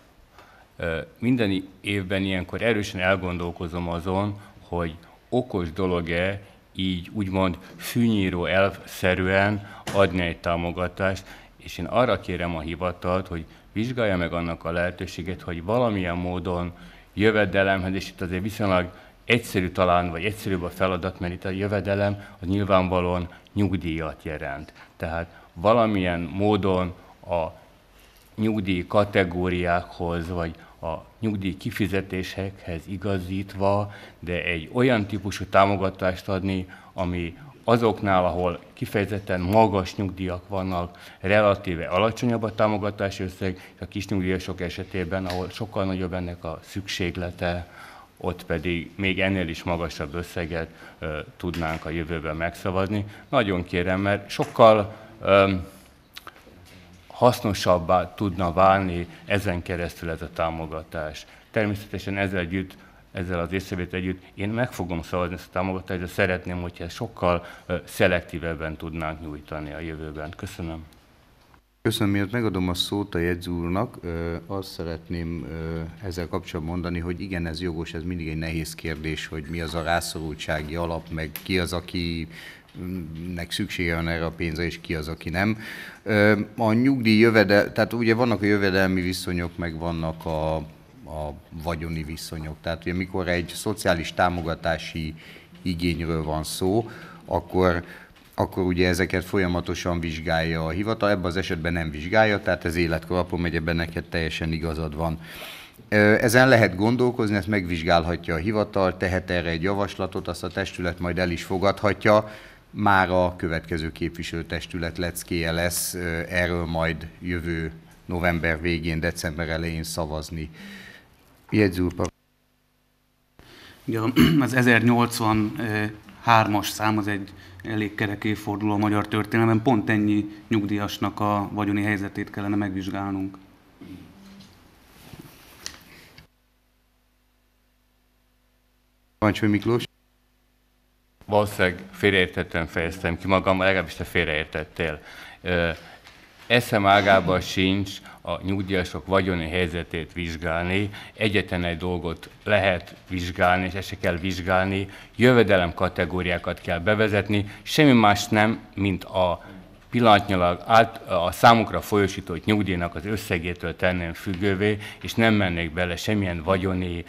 minden évben ilyenkor erősen elgondolkozom azon, hogy okos dolog-e így úgymond fűnyíró elvszerűen adni egy támogatást, és én arra kérem a hivatalt, hogy vizsgálja meg annak a lehetőséget, hogy valamilyen módon jövedelemhez, és itt azért viszonylag egyszerű talán, vagy egyszerűbb a feladat, mert itt a jövedelem az nyilvánvalóan nyugdíjat jelent. Tehát valamilyen módon a nyugdíj kategóriákhoz, vagy a nyugdíj kifizetésekhez igazítva, de egy olyan típusú támogatást adni, ami azoknál, ahol kifejezetten magas nyugdíjak vannak, relatíve alacsonyabb a támogatási összeg, a kis nyugdíjasok esetében, ahol sokkal nagyobb ennek a szükséglete, ott pedig még ennél is magasabb összeget ö, tudnánk a jövőben megszavazni. Nagyon kérem, mert sokkal ö, hasznosabbá tudna válni ezen keresztül ez a támogatás. Természetesen ezzel együtt ezzel az észrevétel együtt én meg fogom szavazni ezt a támogatást, de szeretném, hogyha ezt sokkal szelektívebben tudnánk nyújtani a jövőben. Köszönöm. Köszönöm, miért megadom a szót a jegyző. Azt szeretném ezzel kapcsolatban mondani, hogy igen, ez jogos, ez mindig egy nehéz kérdés, hogy mi az a rászorultsági alap, meg ki az, aki nek szüksége van erre a pénzre, és ki az, aki nem. A nyugdíj jövedel, tehát ugye vannak a jövedelmi viszonyok, meg vannak a, a vagyoni viszonyok. Tehát ugye mikor egy szociális támogatási igényről van szó, akkor akkor ugye ezeket folyamatosan vizsgálja a hivatal, ebben az esetben nem vizsgálja, tehát ez életkorapon megy, ebben neked teljesen igazad van. Ezen lehet gondolkozni, ezt megvizsgálhatja a hivatal, tehet erre egy javaslatot, azt a testület majd el is fogadhatja, már a következő képviselőtestület leckéje lesz, erről majd jövő november végén, december elején szavazni. Jegyző Ja, az 1083-as szám az egy elég kerek évforduló a magyar történelemben. Pont ennyi nyugdíjasnak a vagyoni helyzetét kellene megvizsgálnunk. Pancsó Miklós. Valószínűleg félreértettem fejeztem ki magam, legalábbis te félreértettél. Eszem ágában sincs a nyugdíjasok vagyoni helyzetét vizsgálni. Egyetlen egy dolgot lehet vizsgálni, és ezt se kell vizsgálni, jövedelem kategóriákat kell bevezetni, semmi más nem, mint a pillanatnyilag át, a számukra folyosított nyugdíjnak az összegétől tenném függővé, és nem mennék bele semmilyen vagyoni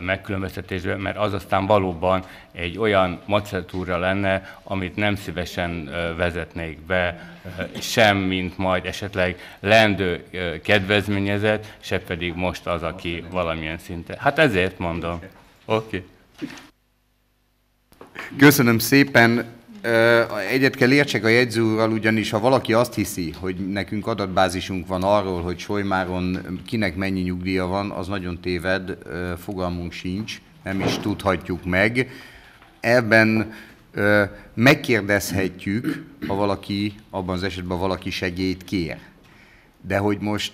megkülönböztetésbe, mert az aztán valóban egy olyan macetúra lenne, amit nem szívesen vezetnék be, sem, mint majd esetleg lendő kedvezményezett, se pedig most az, aki valamilyen szinten. Hát ezért mondom. Oké. Okay. Köszönöm szépen. Egyet kell értsek a jegyzőúrral, ugyanis ha valaki azt hiszi, hogy nekünk adatbázisunk van arról, hogy Solymáron kinek mennyi nyugdíja van, az nagyon téved, fogalmunk sincs, nem is tudhatjuk meg. Ebben megkérdezhetjük, ha valaki, abban az esetben valaki segélyt kér. De hogy most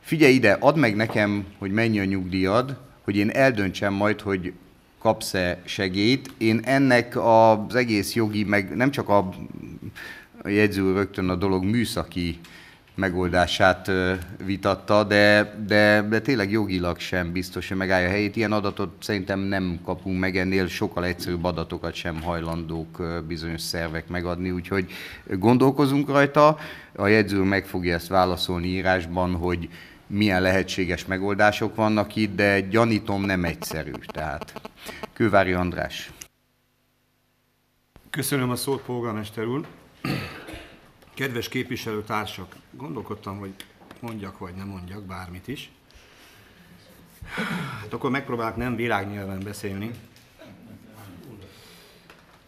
figyelj ide, add meg nekem, hogy mennyi a nyugdíjad, hogy én eldöntsem majd, hogy kapsz-e segélyt. Én ennek az egész jogi, meg nem csak a, jegyző rögtön a dolog műszaki megoldását vitatta, de, de, de tényleg jogilag sem biztos, hogy megállja a helyét. Ilyen adatot szerintem nem kapunk meg, ennél sokkal egyszerűbb adatokat sem hajlandók bizonyos szervek megadni, úgyhogy gondolkozunk rajta. A jegyző meg fogja ezt válaszolni írásban, hogy milyen lehetséges megoldások vannak itt, de gyanítom nem egyszerű. Tehát Kővári András. Köszönöm a szót, polgármester úr. Kedves képviselőtársak, gondolkodtam, hogy mondjak vagy nem mondjak bármit is. Hát akkor megpróbálok nem világnyelven beszélni.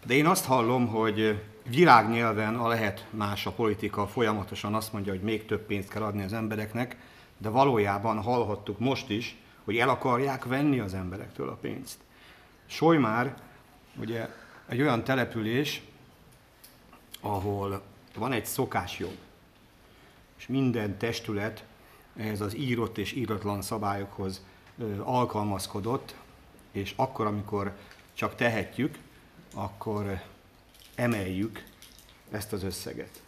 De én azt hallom, hogy világnyelven a lehet más a politika folyamatosan azt mondja, hogy még több pénzt kell adni az embereknek, de valójában hallhattuk most is, hogy el akarják venni az emberektől a pénzt. Solymár ugye egy olyan település, ahol van egy szokásjog, és minden testület ehhez az írott és íratlan szabályokhoz alkalmazkodott, és akkor, amikor csak tehetjük, akkor emeljük ezt az összeget.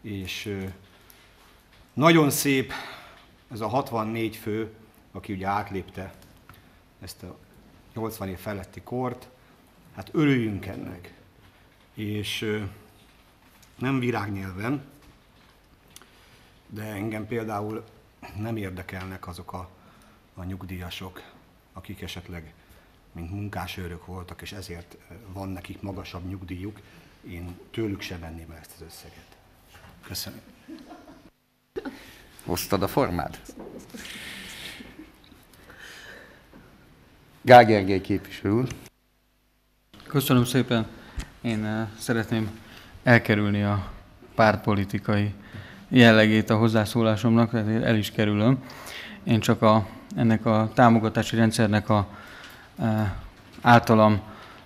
És nagyon szép ez a 64 fő, aki ugye átlépte ezt a 80 év feletti kort, hát örüljünk ennek. És nem virágnyelven, de engem például nem érdekelnek azok a, a nyugdíjasok, akik esetleg mint munkásőrök voltak, és ezért van nekik magasabb nyugdíjuk, én tőlük se venném ezt az összeget. Köszönöm. Hoztad a formát? Gál Gergely képviselő úr. Köszönöm szépen. Én uh, szeretném elkerülni a pártpolitikai jellegét a hozzászólásomnak, ezért el is kerülöm. Én csak a, ennek a támogatási rendszernek a uh, általam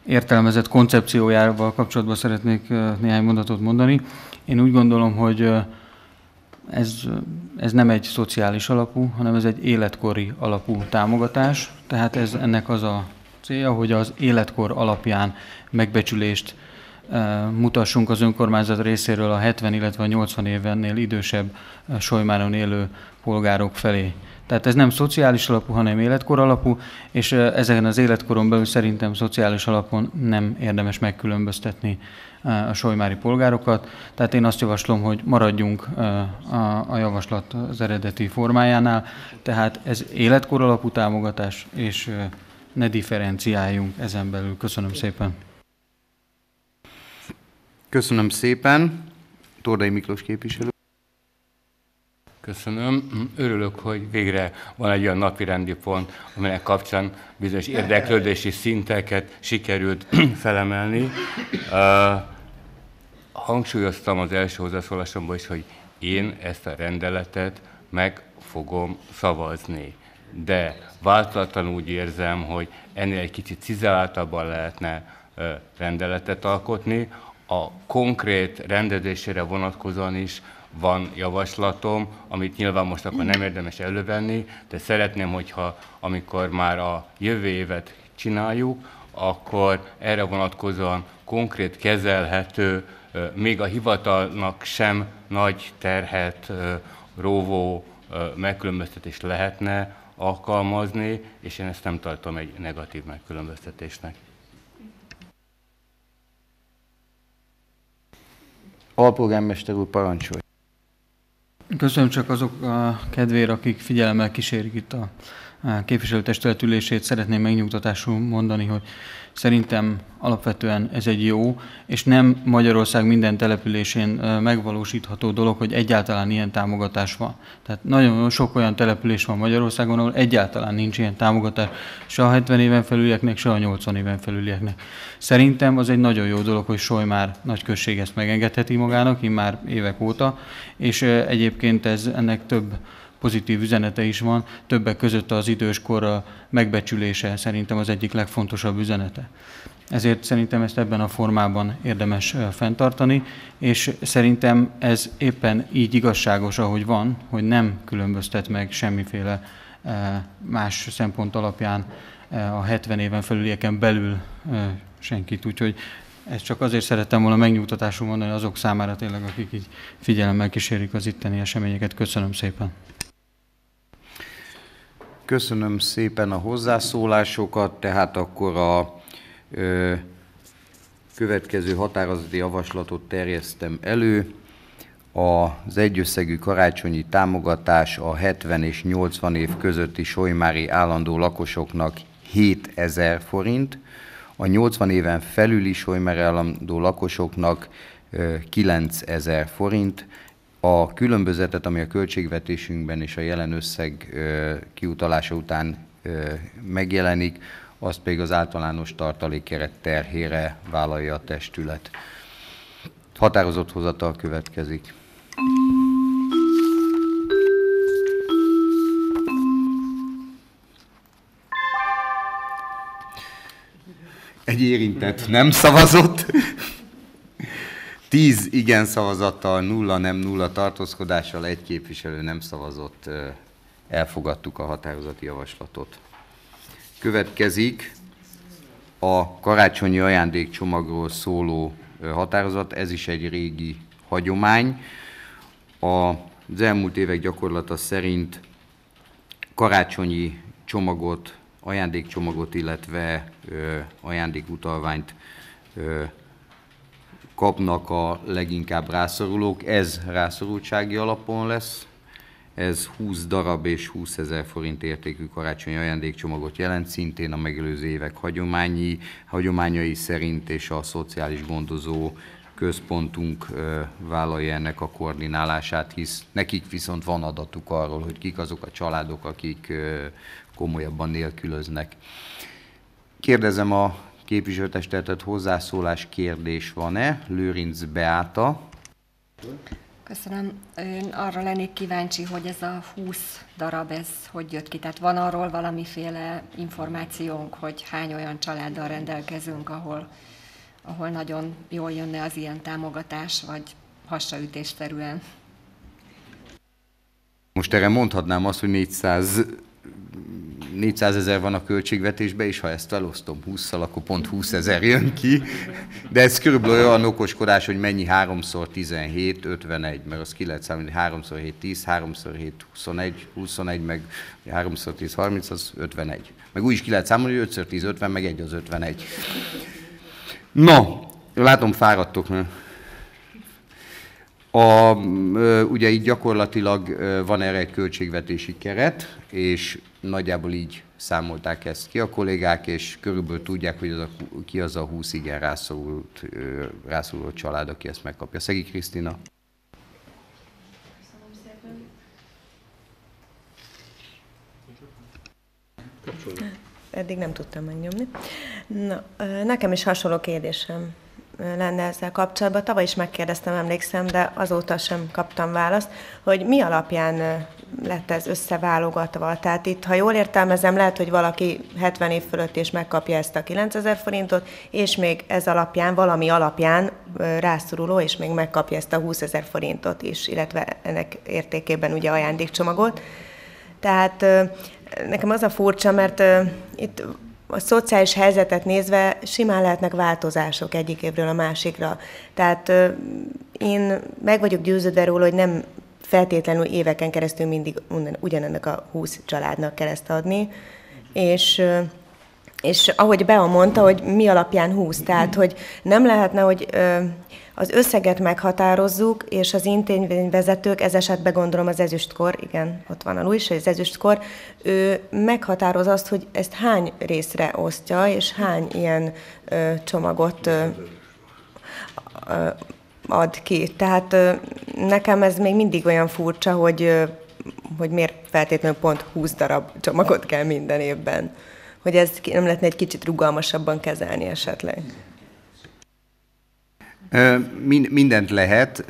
értelmezett koncepciójával kapcsolatban szeretnék uh, néhány mondatot mondani. Én úgy gondolom, hogy ez, ez nem egy szociális alapú, hanem ez egy életkori alapú támogatás. Tehát ez ennek az a célja, hogy az életkor alapján megbecsülést mutassunk az önkormányzat részéről a 70, illetve a 80 évennél idősebb Solymáron élő polgárok felé. Tehát ez nem szociális alapú, hanem életkor alapú, és e, ezeken az életkoron belül szerintem szociális alapon nem érdemes megkülönböztetni a solymári polgárokat. Tehát én azt javaslom, hogy maradjunk a javaslat az eredeti formájánál, tehát ez életkor alapú támogatás, és ne differenciáljunk ezen belül. Köszönöm szépen. Köszönöm szépen. Tordai Miklós képviselő. Köszönöm. Örülök, hogy végre van egy olyan napi rendi pont, amelyek kapcsán bizonyos érdeklődési szinteket sikerült <clears throat> felemelni. Uh, hangsúlyoztam az első hozzászólásomban is, hogy én ezt a rendeletet meg fogom szavazni. De változatlanul úgy érzem, hogy ennél egy kicsit cizelláltabban lehetne rendeletet alkotni. A konkrét rendezésére vonatkozóan is van javaslatom, amit nyilván most akkor nem érdemes elővenni, de szeretném, hogyha amikor már a jövő évet csináljuk, akkor erre vonatkozóan konkrét kezelhető, még a hivatalnak sem nagy terhet róvó megkülönböztetést lehetne alkalmazni, és én ezt nem tartom egy negatív megkülönböztetésnek. Alpolgármester úr, parancsolj! Köszönöm csak azok a kedvére, akik figyelemmel kísérik itt a képviselőtestület ülését. Szeretném megnyugtatásul mondani, hogy Szerintem alapvetően ez egy jó, és nem Magyarország minden településén megvalósítható dolog, hogy egyáltalán ilyen támogatás van. Tehát nagyon sok olyan település van Magyarországon, ahol egyáltalán nincs ilyen támogatás, se a 70 éven felülieknek, se a 80 éven felülieknek. Szerintem az egy nagyon jó dolog, hogy Solymár nagyközség ezt megengedheti magának, már évek óta, és egyébként ez ennek több pozitív üzenete is van, többek között az időskor megbecsülése szerintem az egyik legfontosabb üzenete. Ezért szerintem ezt ebben a formában érdemes fenntartani, és szerintem ez éppen így igazságos, ahogy van, hogy nem különböztet meg semmiféle más szempont alapján a 70 éven felülieken belül senkit. Úgyhogy ezt csak azért szerettem volna megnyugtatásul mondani azok számára tényleg, akik így figyelemmel kísérik az itteni eseményeket. Köszönöm szépen! Köszönöm szépen a hozzászólásokat, tehát akkor a ö, következő határozati javaslatot terjesztem elő. Az egyösszegű karácsonyi támogatás a 70 és 80 év közötti solymári állandó lakosoknak 7000 forint, a 80 éven felüli solymári állandó lakosoknak 9000 forint, a különbözetet, ami a költségvetésünkben és a jelen összeg kiutalása után megjelenik, azt pedig az általános tartalékeret terhére vállalja a testület. Határozott hozatal következik. Egy érintett nem szavazott. 10 igen szavazattal, nulla nem, nulla tartózkodással, egy képviselő nem szavazott, elfogadtuk a határozati javaslatot. Következik a karácsonyi ajándékcsomagról szóló határozat, ez is egy régi hagyomány. Az elmúlt évek gyakorlata szerint karácsonyi csomagot, ajándékcsomagot, illetve ajándékutalványt kapnak a leginkább rászorulók. Ez rászorultsági alapon lesz Ez 20 darab és 20 ezer forint értékű karácsonyi ajándékcsomagot jelent, szintén a megelőző évek hagyományi, hagyományai szerint, és a szociális gondozó központunk vállalja ennek a koordinálását, hisz nekik viszont van adatuk arról, hogy kik azok a családok, akik komolyabban nélkülöznek. Kérdezem a képviselőtestetet hozzászólás kérdés van-e? Lőrinc Beáta. Köszönöm. Én arra lennék kíváncsi, hogy ez a 20 darab, ez hogy jött ki? Tehát van arról valamiféle információnk, hogy hány olyan családdal rendelkezünk, ahol, ahol nagyon jól jönne az ilyen támogatás, vagy hasraütésszerűen? Most erre mondhatnám azt, hogy 400 400 ezer van a költségvetésben, és ha ezt elosztom 20-szal, akkor pont 20 ezer jön ki. De ez körülbelül olyan okoskodás, hogy mennyi 3x17, 51, mert az ki lehet számolni, 3x7, 10, 3x7, 21, 21, meg 3x10, 30, az 51. Meg úgy is ki lehet számolni, hogy 5x10, 50, meg 1 az 51. No, látom fáradtok, mert a, ugye így gyakorlatilag van erre egy költségvetési keret, és nagyjából így számolták ezt ki a kollégák, és körülbelül tudják, hogy az a, ki az a 20 igen rászorult, rászorult család, aki ezt megkapja. Szegi Krisztina. Eddig nem tudtam megnyomni. Na, nekem is hasonló kérdésem lenne ezzel kapcsolatban. Tavaly is megkérdeztem, emlékszem, de azóta sem kaptam választ, hogy mi alapján lett ez összeválogatva. Tehát itt, ha jól értelmezem, lehet, hogy valaki 70 év fölött és megkapja ezt a 9000 forintot, és még ez alapján, valami alapján rászoruló, és még megkapja ezt a 20 ezer forintot is, illetve ennek értékében ugye ajándékcsomagot. Tehát nekem az a furcsa, mert itt a szociális helyzetet nézve simán lehetnek változások egyik évről a másikra. Tehát én meg vagyok győződve róla, hogy nem feltétlenül éveken keresztül mindig ugyanennek a 20 családnak kell adni, és és ahogy Bea mondta, hogy mi alapján 20, tehát hogy nem lehetne, hogy az összeget meghatározzuk, és az intézményvezetők, ez esetben gondolom az ezüstkor, igen, ott van a Luis, az ezüstkor, ő meghatároz azt, hogy ezt hány részre osztja, és hány ilyen ö, csomagot ö, ö, ad ki. Tehát ö, nekem ez még mindig olyan furcsa, hogy, ö, hogy miért feltétlenül pont 20 darab csomagot kell minden évben. Hogy ez nem lehetne egy kicsit rugalmasabban kezelni esetleg. Mindent lehet.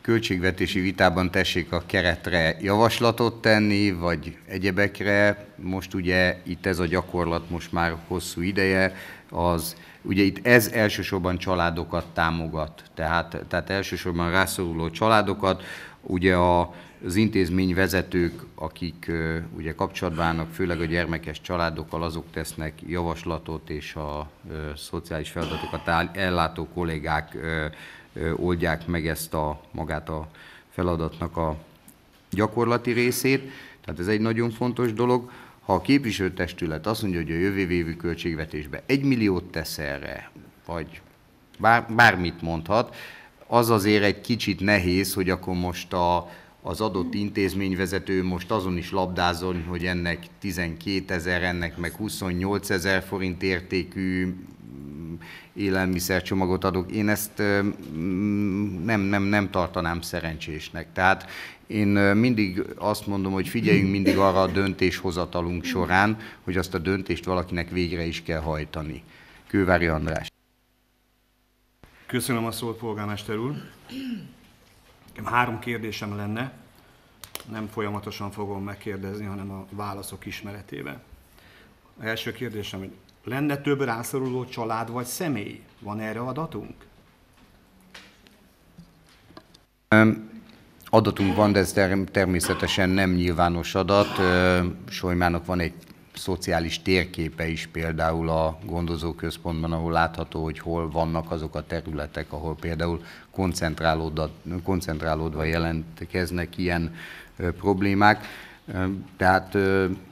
Költségvetési vitában tessék a keretre javaslatot tenni, vagy egyebekre. Most ugye itt ez a gyakorlat most már hosszú ideje, az ugye itt ez elsősorban családokat támogat, tehát, tehát elsősorban rászoruló családokat, ugye a az intézmény vezetők, akik ugye kapcsolatban állnak, főleg a gyermekes családokkal, azok tesznek javaslatot, és a szociális feladatokat ellátó kollégák oldják meg ezt a magát a feladatnak a gyakorlati részét. Tehát ez egy nagyon fontos dolog. Ha a képviselőtestület azt mondja, hogy a jövő évű költségvetésbe egy milliót tesz erre, vagy bár, bármit mondhat, az azért egy kicsit nehéz, hogy akkor most a, az adott intézményvezető most azon is labdázol, hogy ennek 12 ezer, ennek meg 28 ezer forint értékű mm, élelmiszercsomagot adok. Én ezt mm, nem, nem, nem tartanám szerencsésnek. Tehát én mindig azt mondom, hogy figyeljünk mindig arra a döntéshozatalunk során, hogy azt a döntést valakinek végre is kell hajtani. Kővári András. Köszönöm a szót, polgármester úr. Három kérdésem lenne, nem folyamatosan fogom megkérdezni, hanem a válaszok ismeretében. A első kérdésem, hogy lenne több rászoruló család vagy személy? Van erre adatunk? Adatunk van, de ez természetesen nem nyilvános adat. Solymának van egy szociális térképe is például a gondozóközpontban, ahol látható, hogy hol vannak azok a területek, ahol például koncentrálódva, jelentkeznek ilyen problémák. Tehát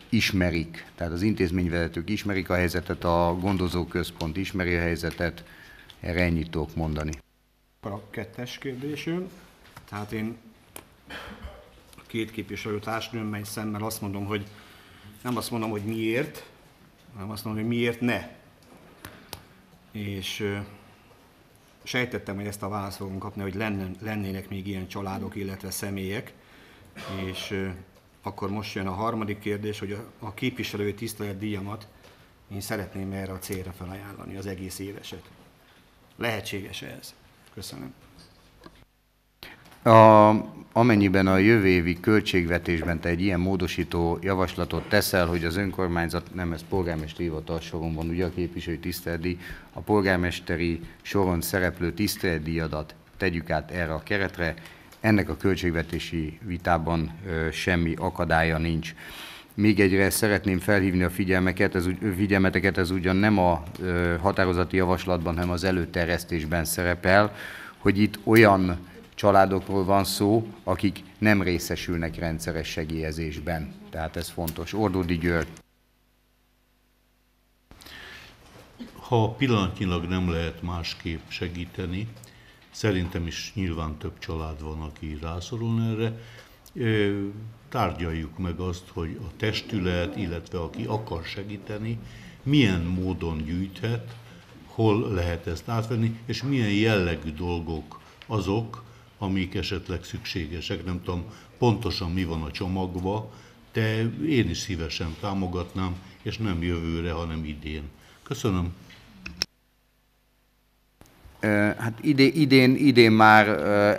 ismerik, tehát az intézményvezetők ismerik a helyzetet, a gondozóközpont ismeri a helyzetet, erre ennyit tudok mondani. A kettes kérdésünk, tehát én két képviselő társnőmmel szemmel azt mondom, hogy nem azt mondom, hogy miért, hanem azt mondom, hogy miért ne. És sejtettem, hogy ezt a választ fogom kapni, hogy lennének még ilyen családok, illetve személyek. És akkor most jön a harmadik kérdés, hogy a képviselői tiszteletdíjamat én szeretném erre a célra felajánlani az egész éveset. Lehetséges ez? Köszönöm. A, amennyiben a jövő évi költségvetésben te egy ilyen módosító javaslatot teszel, hogy az önkormányzat, nem ez polgármesteri hivatal soron van, ugye a képviselői tiszteletdíj, a polgármesteri soron szereplő tiszteletdíjadat tegyük át erre a keretre, ennek a költségvetési vitában ö, semmi akadálya nincs. Még egyre szeretném felhívni a figyelmeket, ez, figyelmeteket, ez ugyan nem a ö, határozati javaslatban, hanem az előterjesztésben szerepel, hogy itt olyan családokról van szó, akik nem részesülnek rendszeres segélyezésben. Tehát ez fontos. Ordódi György. Ha pillanatnyilag nem lehet másképp segíteni, szerintem is nyilván több család van, aki rászorul erre, tárgyaljuk meg azt, hogy a testület, illetve aki akar segíteni, milyen módon gyűjthet, hol lehet ezt átvenni, és milyen jellegű dolgok azok, amik esetleg szükségesek. Nem tudom pontosan mi van a csomagba, de én is szívesen támogatnám, és nem jövőre, hanem idén. Köszönöm. Hát idén, idén, idén már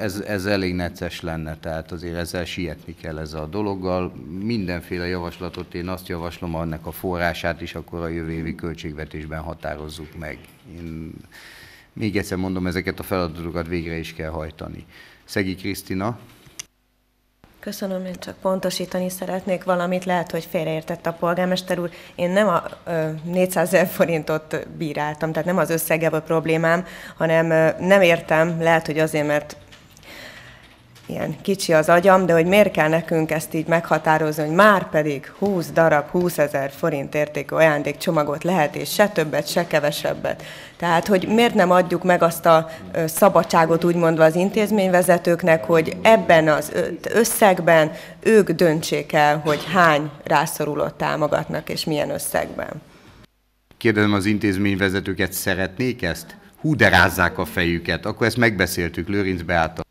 ez, ez elég necces lenne, tehát azért ezzel sietni kell ez a dologgal. Mindenféle javaslatot én azt javaslom, annak a forrását is akkor a jövő évi költségvetésben határozzuk meg. Én még egyszer mondom, ezeket a feladatokat végre is kell hajtani. Szegi Krisztina. Köszönöm, én csak pontosítani szeretnék valamit, lehet, hogy félreértett a polgármester úr. Én nem a ö, 400 ezer forintot bíráltam, tehát nem az összege a problémám, hanem nem értem, lehet, hogy azért, mert ilyen kicsi az agyam, de hogy miért kell nekünk ezt így meghatározni, hogy már pedig 20 darab, 20 ezer forint értékű ajándékcsomagot lehet, és se többet, se kevesebbet. Tehát, hogy miért nem adjuk meg azt a szabadságot úgymondva az intézményvezetőknek, hogy ebben az összegben ők döntsék el, hogy hány rászorulót támogatnak, és milyen összegben. Kérdezem az intézményvezetőket, szeretnék ezt? Hú, de rázzák a fejüket. Akkor ezt megbeszéltük Lőrinc Beáta.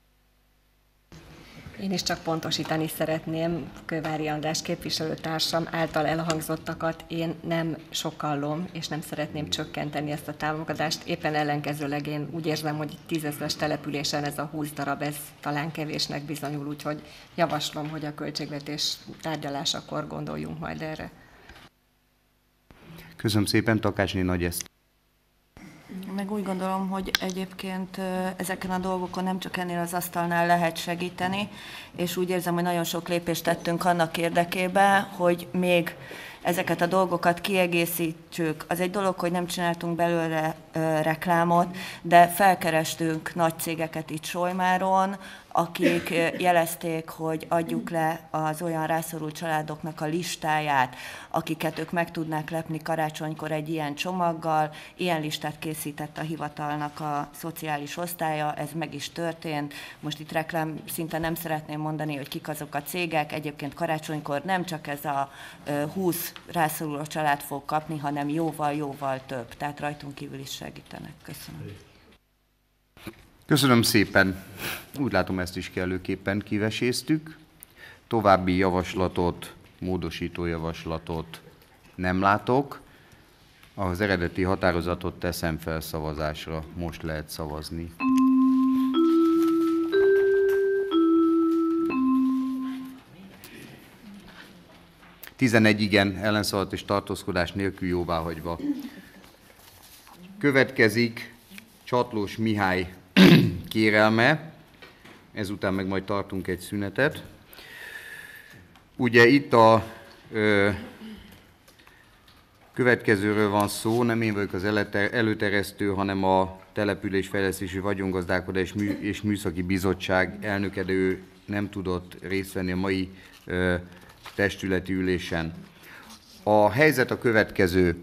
Én is csak pontosítani szeretném Kövári András képviselőtársam által elhangzottakat. Én nem sokallom, és nem szeretném csökkenteni ezt a támogatást. Éppen ellenkezőleg én úgy érzem, hogy tízezres településen ez a 20 darab, ez talán kevésnek bizonyul, úgyhogy javaslom, hogy a költségvetés tárgyalásakor gondoljunk majd erre. Köszönöm szépen, Takácsné Nagy ezt. Meg úgy gondolom, hogy egyébként ezeken a dolgokon nem csak ennél az asztalnál lehet segíteni, és úgy érzem, hogy nagyon sok lépést tettünk annak érdekében, hogy még ezeket a dolgokat kiegészítsük. Az egy dolog, hogy nem csináltunk belőle ö, reklámot, de felkerestünk nagy cégeket itt Solymáron, akik jelezték, hogy adjuk le az olyan rászorult családoknak a listáját, akiket ők meg tudnák lepni karácsonykor egy ilyen csomaggal. Ilyen listát készített a hivatalnak a szociális osztálya, ez meg is történt. Most itt reklám szinte nem szeretném mondani, hogy kik azok a cégek. Egyébként karácsonykor nem csak ez a 20 rászoruló család fog kapni, hanem jóval-jóval több. Tehát rajtunk kívül is segítenek. Köszönöm. Köszönöm szépen. Úgy látom, ezt is kellőképpen kiveséztük. További javaslatot, módosító javaslatot nem látok. Az eredeti határozatot teszem fel szavazásra. Most lehet szavazni. Tizenegy igen, ellenszavazat és tartózkodás nélkül jóváhagyva. Következik Csatlós Mihály <clears throat> kérelme, ezután meg majd tartunk egy szünetet. Ugye itt a ö, következőről van szó, nem én vagyok az előteresztő, hanem a Településfejlesztési Vagyongazdálkodás és Műszaki Bizottság elnöke, de ő nem tudott részt venni a mai ö, testületi ülésen. A helyzet a következő.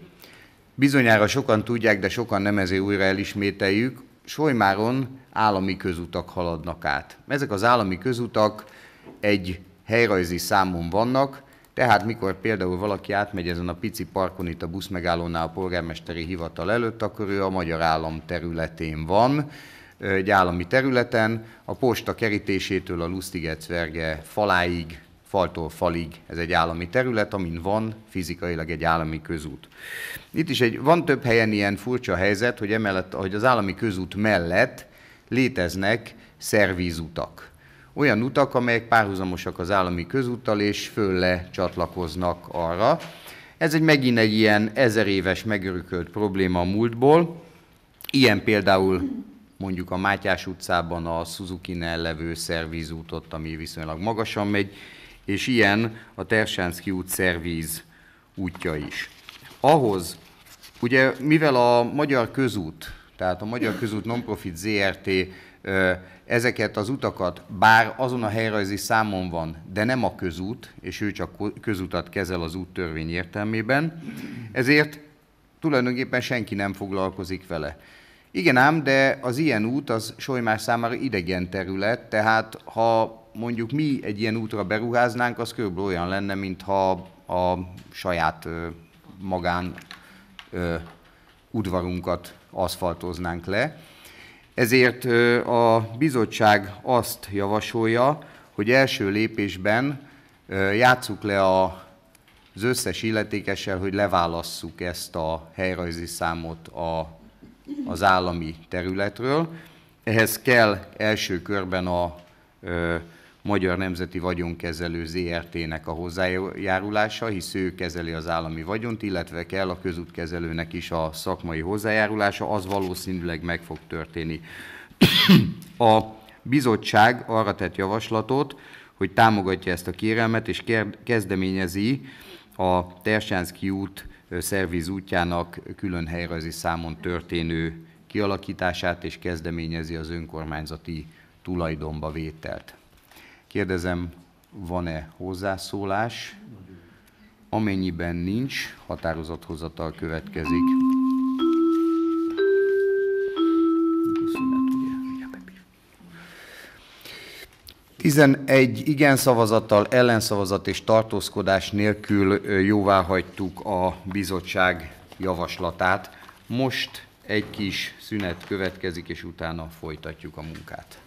Bizonyára sokan tudják, de sokan nem ezért újra elismételjük. Solymáron állami közutak haladnak át. Ezek az állami közutak egy helyrajzi számon vannak, tehát mikor például valaki átmegy ezen a pici parkon itt a buszmegállónál a polgármesteri hivatal előtt, akkor ő a magyar állam területén van, egy állami területen, a posta kerítésétől a Lustigecverge faláig, faltól falig, ez egy állami terület, amin van fizikailag egy állami közút. Itt is egy, van több helyen ilyen furcsa helyzet, hogy emellett, hogy az állami közút mellett léteznek szervízutak. Olyan utak, amelyek párhuzamosak az állami közúttal, és fölle csatlakoznak arra. Ez egy megint egy ilyen ezer éves megörökölt probléma a múltból. Ilyen például mondjuk a Mátyás utcában a Suzuki-nel levő szervízútot, ami viszonylag magasan megy, és ilyen a Tersánszki út szervíz útja is. Ahhoz, ugye mivel a Magyar Közút, tehát a Magyar Közút Nonprofit ZRT ezeket az utakat, bár azon a helyrajzi számon van, de nem a közút, és ő csak közutat kezel az úttörvény értelmében, ezért tulajdonképpen senki nem foglalkozik vele. Igen ám, de az ilyen út az Solymás számára idegen terület, tehát ha mondjuk mi egy ilyen útra beruháznánk, az körülbelül olyan lenne, mintha a saját magán udvarunkat aszfaltoznánk le. Ezért a bizottság azt javasolja, hogy első lépésben játsszuk le a, az összes illetékessel, hogy leválasszuk ezt a helyrajzi számot a, az állami területről. Ehhez kell első körben a Magyar Nemzeti Vagyonkezelő ZRT-nek a hozzájárulása, hisz ő kezeli az állami vagyont, illetve kell a közútkezelőnek is a szakmai hozzájárulása, az valószínűleg meg fog történni. A bizottság arra tett javaslatot, hogy támogatja ezt a kérelmet, és kezdeményezi a Tersánszki út szerviz útjának külön helyrajzi számon történő kialakítását, és kezdeményezi az önkormányzati tulajdonba vételt. Kérdezem, van-e hozzászólás? Amennyiben nincs, határozathozatal következik. 11 igen szavazattal, ellenszavazat és tartózkodás nélkül jóvá hagytuk a bizottság javaslatát. Most egy kis szünet következik, és utána folytatjuk a munkát.